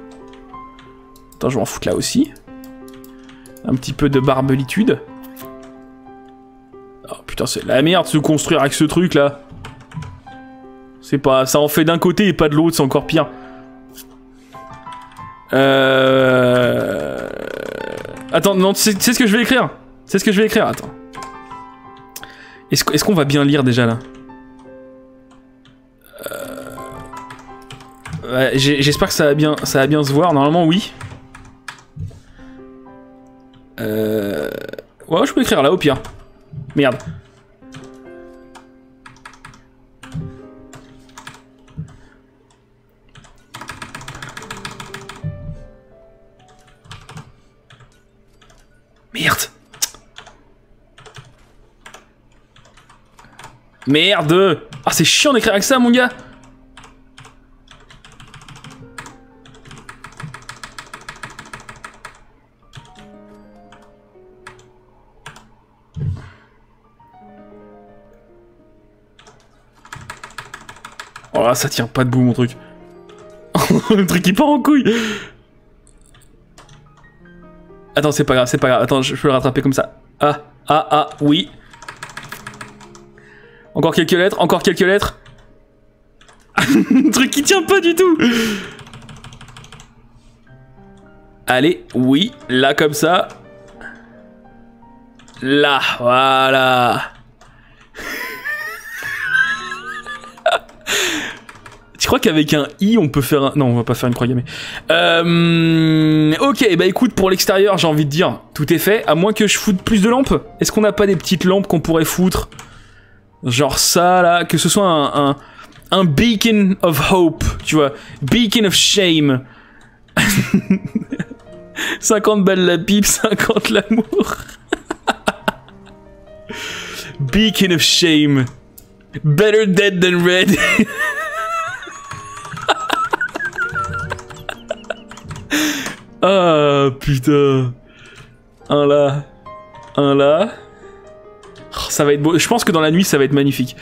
Attends, je vais en foutre là aussi. Un petit peu de barbelitude. Oh putain, c'est la merde se construire avec ce truc là. C'est pas. Ça en fait d'un côté et pas de l'autre, c'est encore pire. Euh. Attends, non, tu sais, ce que je vais écrire? C'est ce que je vais écrire, attends. Est-ce qu'on va bien lire déjà là? J'ai- J'espère que ça va, bien, ça va bien se voir. Normalement, oui. Euh... Ouais, je peux écrire là, au pire. Merde. Merde. Merde. Ah, c'est chiant d'écrire avec ça, mon gars. Oh là, ça tient pas debout mon truc. le truc il part en couille. Attends, c'est pas grave, c'est pas grave. Attends, je peux le rattraper comme ça. Ah, ah, ah, oui. Encore quelques lettres, encore quelques lettres. le truc qui tient pas du tout. Allez, oui, là comme ça. Là, voilà. Crois qu'avec un i, on peut faire un. Non, on va pas faire une croix gammée. Euh... Ok, bah écoute, pour l'extérieur, j'ai envie de dire, tout est fait. À moins que je foute plus de lampes. Est-ce qu'on n'a pas des petites lampes qu'on pourrait foutre? Genre ça, là, que ce soit un, un, un beacon of hope, tu vois. Beacon of shame. 50 balles la pipe, 50 l'amour. Beacon of shame. Better dead than red. ah putain. Un là. Un là. Oh, Ça va être beau. Je pense que dans la nuit, ça va être magnifique.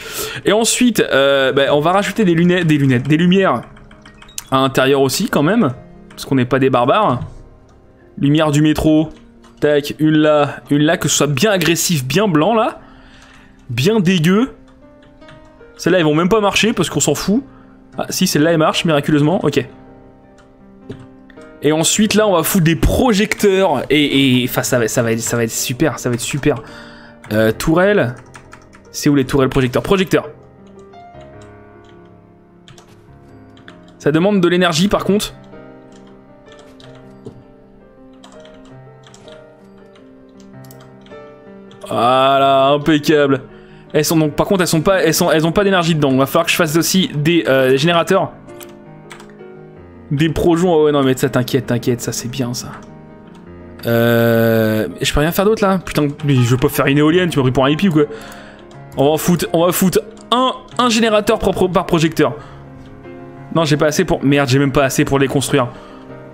Et ensuite, euh, bah, on va rajouter des lunettes, des lunettes, des lumières à l'intérieur aussi, quand même. Parce qu'on n'est pas des barbares. Lumière du métro. Tac, une là, une là, que ce soit bien agressif, bien blanc là. Bien dégueu. Celles-là, elles vont même pas marcher parce qu'on s'en fout. Ah, si, celle-là, elle marche miraculeusement. Ok. Et ensuite, là, on va foutre des projecteurs. Et, et ça va, ça, va être, ça va être super. Ça va être super. Euh, tourelle. C'est où les tourelles projecteurs? Projecteurs. Ça demande de l'énergie par contre. Voilà, impeccable. Elles sont donc, par contre, elles sont pas, elles sont, elles ont pas d'énergie dedans. Il va falloir que je fasse aussi des euh, générateurs, des projons. Oh ouais, non mais ça t'inquiète, t'inquiète, ça c'est bien ça. Euh, je peux rien faire d'autre là. Putain, je veux pas faire une éolienne. Tu m'as pris pour un hippie ou quoi On va foutre, on va foutre un, un générateur propre par projecteur. Non, j'ai pas assez pour. Merde, j'ai même pas assez pour les construire.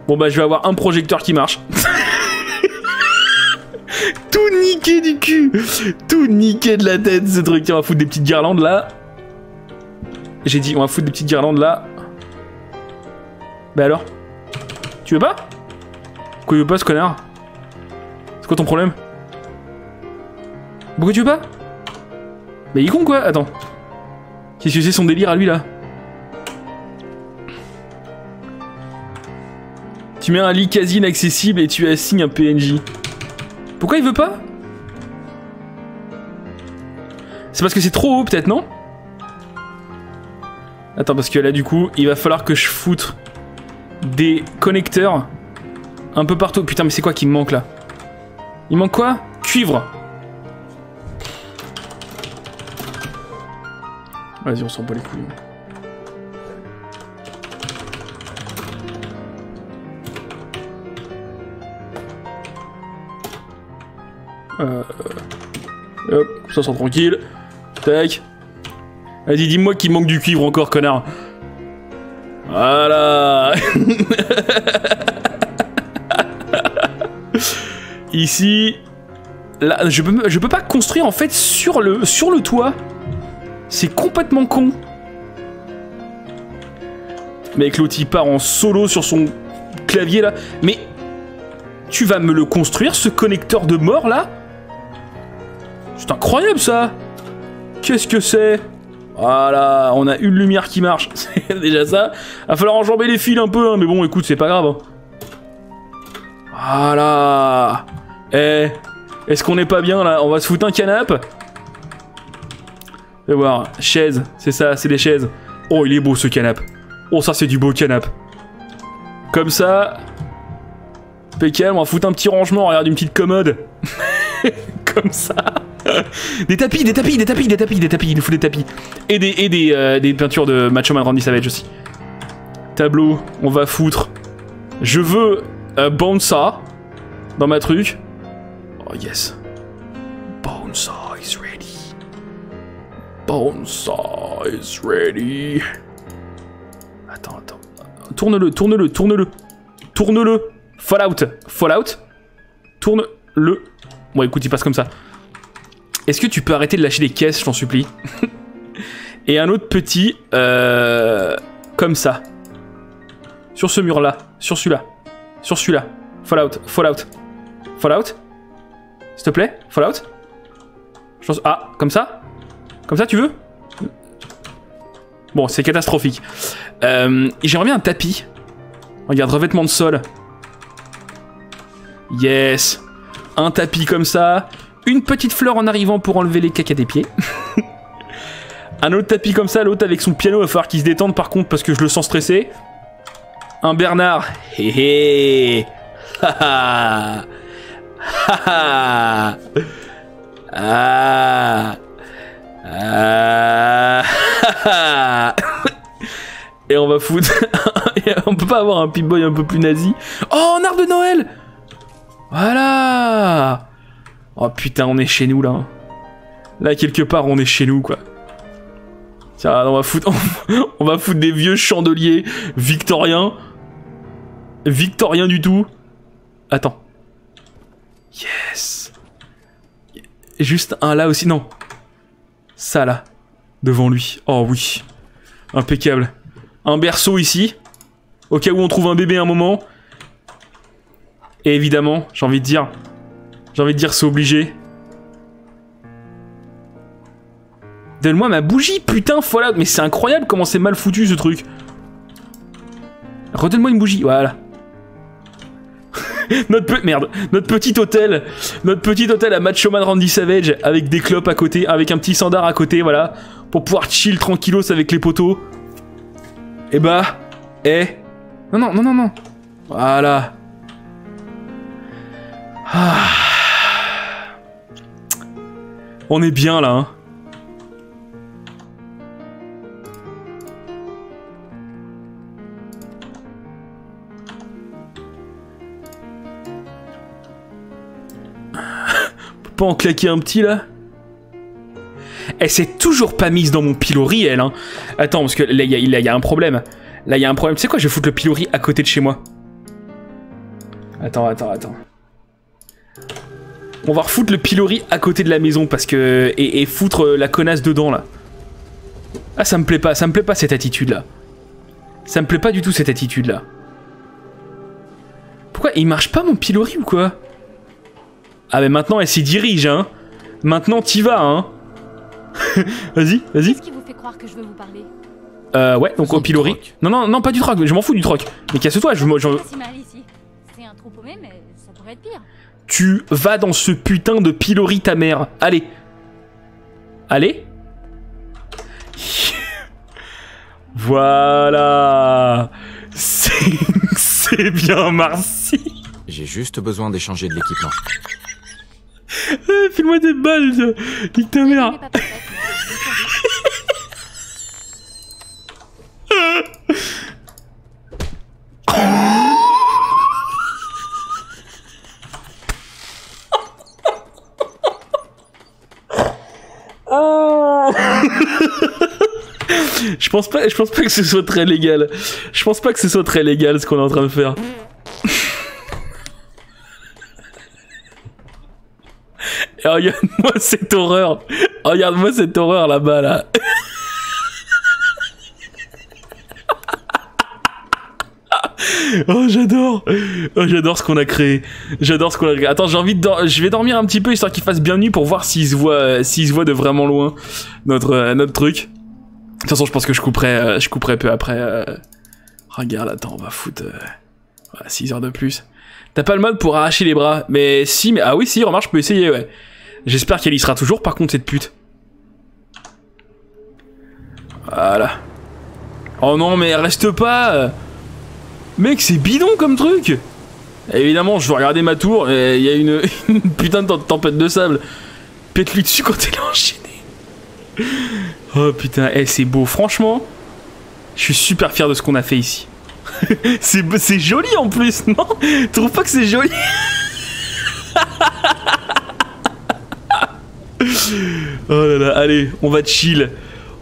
Bon bah, je vais avoir un projecteur qui marche. Tout niqué du cul Tout niqué de la tête ce truc. On va foutre des petites guirlandes là. J'ai dit on va foutre des petites guirlandes là. Bah alors? Tu veux pas? Pourquoi il veut pas ce connard? C'est quoi ton problème? Pourquoi tu veux pas? Mais il est con quoi Attends. Qu'est-ce que c'est son délire à lui là? Tu mets un lit quasi inaccessible et tu assignes un PNJ. Pourquoi il veut pas? C'est parce que c'est trop haut peut-être, non? Attends, parce que là du coup, il va falloir que je foute des connecteurs un peu partout. Putain, mais c'est quoi qui me manque là Il manque quoi Cuivre. Vas-y, on s'en bat les couilles. Euh... Hop, ça sent tranquille. Tac. Vas-y, dis-moi qu'il manque du cuivre encore, connard. Voilà. Ici. Là, je peux, peux pas construire en fait sur le, sur le toit. C'est complètement con. Mec, l'autre part en solo sur son clavier là. Mais tu vas me le construire ce connecteur de mort là? C'est incroyable ça Qu'est-ce que c'est? Voilà, on a une lumière qui marche. C'est déjà ça. Va falloir enjamber les fils un peu, hein, mais bon, écoute, c'est pas grave. hein. Voilà. Eh, est-ce qu'on est pas bien là? On va se foutre un canap. Fais voir, chaise, c'est ça, c'est des chaises. Oh, il est beau ce canap. Oh, ça c'est du beau canap. Comme ça, Impeccable, on va foutre un petit rangement, regarde une petite commode. Comme ça. des tapis, des tapis, des tapis, des tapis, des tapis, il nous faut des tapis. Et des, euh, des peintures de Macho Man Randy Savage aussi. Tableau, on va foutre. Je veux euh, Bonsa dans ma truc. Oh yes. Bonsa is ready. Bonsa is ready. Attends, attends. Tourne-le, tourne-le, tourne-le. Tourne-le. Fallout. Fallout. Tourne-le. Bon, écoute, il passe comme ça. Est-ce que tu peux arrêter de lâcher des caisses, je t'en supplie Et un autre petit... Euh, comme ça. Sur ce mur-là. Sur celui-là. Sur celui-là. Fallout. Fallout. Fallout? S'il te plaît Fallout? Ah, comme ça? Comme ça, tu veux? Bon, c'est catastrophique. Euh, J'aimerais bien un tapis. Regarde, revêtement de sol. Yes. Un tapis comme ça. Une petite fleur en arrivant pour enlever les caca des pieds. Un autre tapis comme ça, l'autre avec son piano, il va falloir qu'il se détende par contre parce que je le sens stressé. Un Bernard. Hé hé. Ah. Ah. Et on va foutre. on peut pas avoir un Pip-Boy un peu plus nazi. Oh, un arbre de Noël Voilà Oh putain, on est chez nous là. Là, quelque part, on est chez nous quoi. Tiens, on va foutre, on va foutre des vieux chandeliers victoriens. Victoriens du tout. Attends. Yes. Juste un là aussi, non. Ça là. Devant lui. Oh oui. Impeccable. Un berceau ici. Au cas où on trouve un bébé un moment. Et évidemment, j'ai envie de dire... J'ai envie de dire c'est obligé. Donne-moi ma bougie, putain, voilà. Mais c'est incroyable comment c'est mal foutu ce truc. Redonne-moi une bougie, voilà. notre merde, notre petit hôtel, notre petit hôtel à Macho Man Randy Savage avec des clopes à côté, avec un petit sandar à côté, voilà, pour pouvoir chill tranquillos avec les poteaux. Et bah, eh, non non non non non, voilà. Ah. On est bien là, hein. pas en claquer un petit là? Elle s'est toujours pas mise dans mon pilori, elle. Hein. Attends, parce que là, il y, a- un problème. Là, il y a un problème. Tu sais quoi, je vais foutre le pilori à côté de chez moi. Attends, attends, attends. On va refoutre le pilori à côté de la maison parce que. Et, et foutre euh, la connasse dedans là. Ah, ça me plaît pas, ça me plaît pas cette attitude là. Ça me plaît pas du tout cette attitude là. Pourquoi il marche pas mon pilori ou quoi? Ah mais maintenant elle s'y dirige hein. Maintenant t'y vas hein. vas-y, vas-y. Qu'est-ce qui vous fait croire que je veux vous parler? Euh ouais, donc au pilori. Non non non pas du troc, je m'en fous du troc. Mais casse-toi, je, ici. C'est un trou paumé, mais ça pourrait être pire. Tu vas dans ce putain de pilori ta mère. Allez. Allez. voilà. C'est bien Marcy. J'ai juste besoin d'échanger de l'équipement. Eh, File-moi des balles, nique ta mère. n'ai pas parfaite, mais je survis. Je pense pas, je pense pas que ce soit très légal. Je pense pas que ce soit très légal ce qu'on est en train de faire. Et regarde-moi cette horreur. Regarde-moi cette horreur là-bas là. Oh j'adore Oh j'adore ce qu'on a créé J'adore ce qu'on a créé Attends j'ai envie de Je vais dormir un petit peu histoire qu'il fasse bien nuit pour voir s'il se voit euh, de vraiment loin notre, euh, notre truc toute façon, je pense que je couperai, euh, je couperai peu après. euh. Regarde, attends, on va foutre 6 heures de plus. T'as pas le mode pour arracher les bras, mais si, mais ah oui, si, remarque, je peux essayer, ouais. J'espère qu'elle y sera toujours, par contre, cette pute. Voilà. Oh non, mais reste pas. Mec, c'est bidon comme truc. Évidemment, je veux regarder ma tour. et Il y a une, une putain de tempête de sable. Pète-lui dessus quand elle est enchaînée. Oh putain, eh, c'est beau. Franchement, je suis super fier de ce qu'on a fait ici. c'est joli en plus, non? Tu trouves pas que c'est joli Oh là là, allez, on va chill.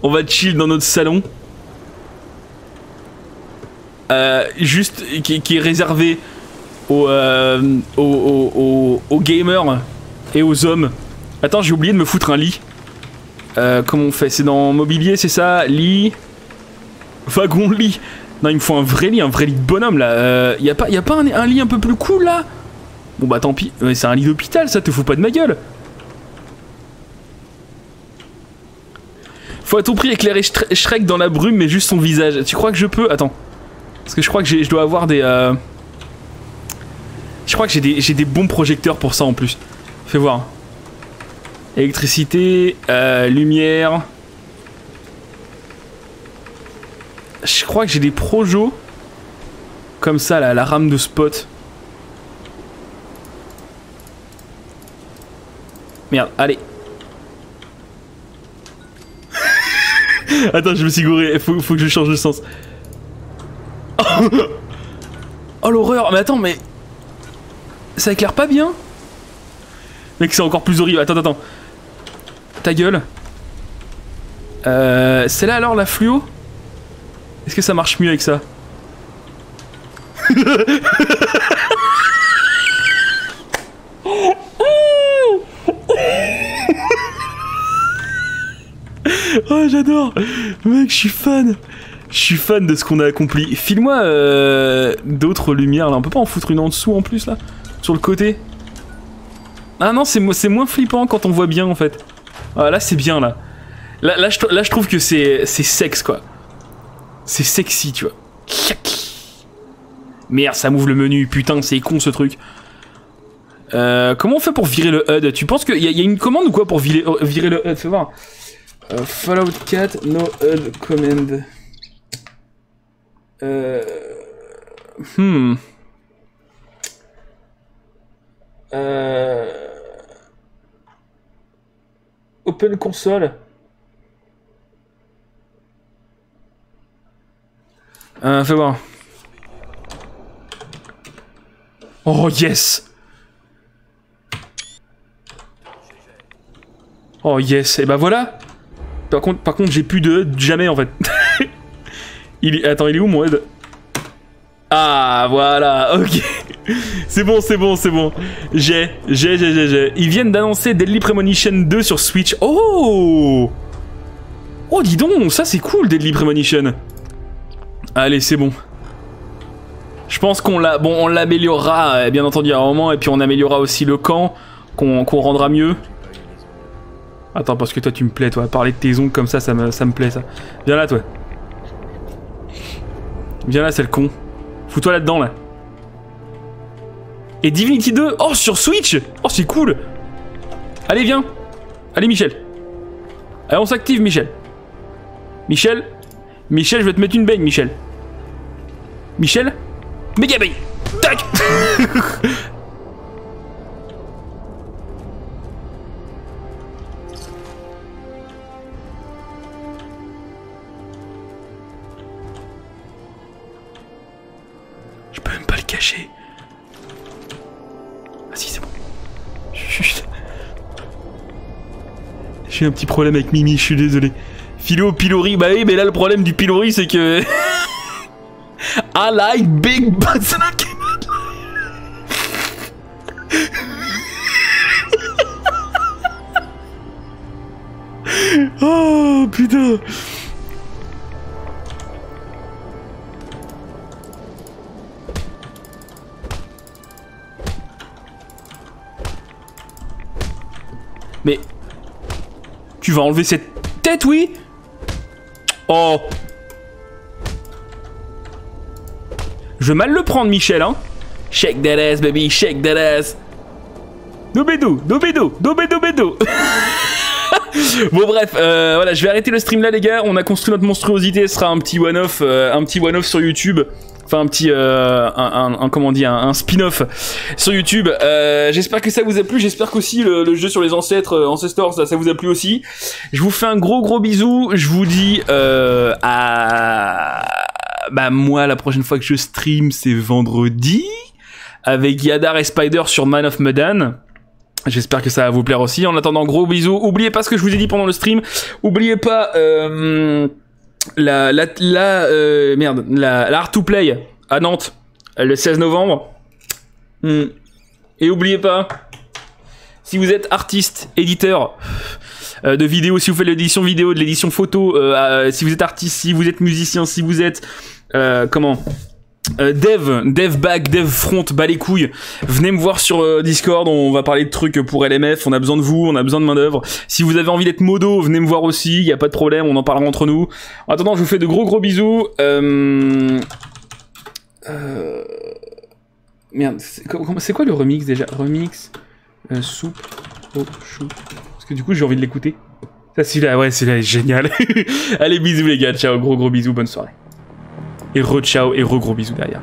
On va chill dans notre salon. Euh, juste, qui, est réservé euh, aux, aux- aux- aux gamers et aux hommes. Attends, j'ai oublié de me foutre un lit. Euh, comment on fait? C'est dans mobilier, c'est ça? Lit? Wagon lit? Non, il me faut un vrai lit, un vrai lit de bonhomme là. Euh, y a pas, y a pas un, lit un peu plus cool là? Bon bah tant pis. Ouais, c'est un lit d'hôpital, ça te fout pas de ma gueule. Faut à tout prix éclairer Shre- Shrek dans la brume, mais juste son visage. Tu crois que je peux? Attends. Parce que je crois que je dois avoir des. euh, Je crois que j'ai des, j'ai des bons projecteurs pour ça en plus. Fais voir. Électricité, euh, lumière. Je crois que j'ai des projos. Comme ça, là, la rame de spot. Merde, allez. Attends, je me suis gouré. Faut, faut que je change de sens. Oh l'horreur Mais attends, mais... Ça éclaire pas bien? Mec, c'est encore plus horrible. Attends, attends. Ta gueule. Euh, c'est là alors la fluo? Est-ce que ça marche mieux avec ça? Oh j'adore. Mec je suis fan. Je suis fan de ce qu'on a accompli. File-moi euh, d'autres lumières là, on peut pas en foutre une en dessous en plus là? Sur le côté? Ah non c'est mo- c'est moins flippant quand on voit bien en fait. Ah là c'est bien là. Là, je, trouve que c'est sexe quoi. C'est sexy tu vois. Merde ça m'ouvre le menu, putain c'est con ce truc. Euh, comment on fait pour virer le HUD? Tu penses qu'il y, a- une commande ou quoi pour virer, euh, le HUD? Fais voir. Euh, Fallout 4, no HUD command. Hmm. Open console. Euh, fais voir. Oh yes Oh yes, et bah voilà Par contre, j'ai plus de jamais en fait. il est... Attends, il est où mon Ah, voilà, ok. C'est bon, c'est bon, c'est bon. J'ai, j'ai, j'ai, j'ai, j'ai. Ils viennent d'annoncer Deadly Premonition 2 sur Switch. Oh Oh, dis donc, ça c'est cool, Deadly Premonition. Allez, c'est bon. Je pense qu'on l'a, bon, on l'améliorera, euh, bien entendu, à un moment, et puis on améliorera aussi le camp, qu'on rendra mieux. Attends, parce que toi, tu me plais, toi. Parler de tes ongles comme ça, ça me, ça me plaît, ça. Viens là, toi. Viens là, c'est le con. Fous-toi là-dedans, là. Et Divinity 2 Oh, sur Switch Oh, c'est cool Allez, viens Allez, Michel. Allez, on s'active, Michel. Michel Michel, je vais te mettre une baigne, Michel. Michel Méga Tac Je peux même pas le cacher. J'ai un petit problème avec Mimi, je suis désolé. Philo, pilori, bah oui, mais là le problème du pilori c'est que... I like big butts. Oh putain vas enlever cette tête, oui? Oh. Je vais mal le prendre, Michel, hein. Shake that ass, baby, shake that ass. Dobédo, dobédo, dobédo, bédo Bon bref, euh, voilà, je vais arrêter le stream là les gars, on a construit notre monstruosité, ce sera un petit one-off, euh, un petit one-off sur YouTube. Enfin un petit, euh, un, un- comment on un, spin-off sur YouTube. Euh, j'espère que ça vous a plu, j'espère qu'aussi le, le jeu sur les ancêtres, euh, Ancestors, ça, vous a plu aussi. Je vous fais un gros gros bisou, je vous dis à... Bah moi la prochaine fois que je stream c'est vendredi avec Yadar et Spider sur Man of Medan. J'espère que ça va vous plaire aussi. En attendant, gros bisous. Oubliez pas ce que je vous ai dit pendant le stream. Oubliez pas la la la euh, merde la, la Art to Play à Nantes le 16 novembre. Hmm. Et oubliez pas, si vous êtes artiste, éditeur euh, de vidéos, si vous faites l'édition vidéo, de l'édition photo, euh, si vous êtes artiste, si vous êtes musicien, si vous êtes comment? Euh, dev, dev back, dev front, bas les couilles. Venez me voir sur euh, Discord, on va parler de trucs pour LMF, on a besoin de vous, on a besoin de main d'œuvre. Si vous avez envie d'être modo, venez me voir aussi, il y a pas de problème, on en parlera entre nous. En attendant, je vous fais de gros gros bisous. Euh... Merde, c'est c'est quoi le remix déjà? Remix soupe au chou. Parce que du coup, j'ai envie de l'écouter. Ça, celui-là, ouais, celui-là est génial. Allez, bisous les gars, ciao, gros gros bisous, bonne soirée. Et re ciao et re gros bisous derrière.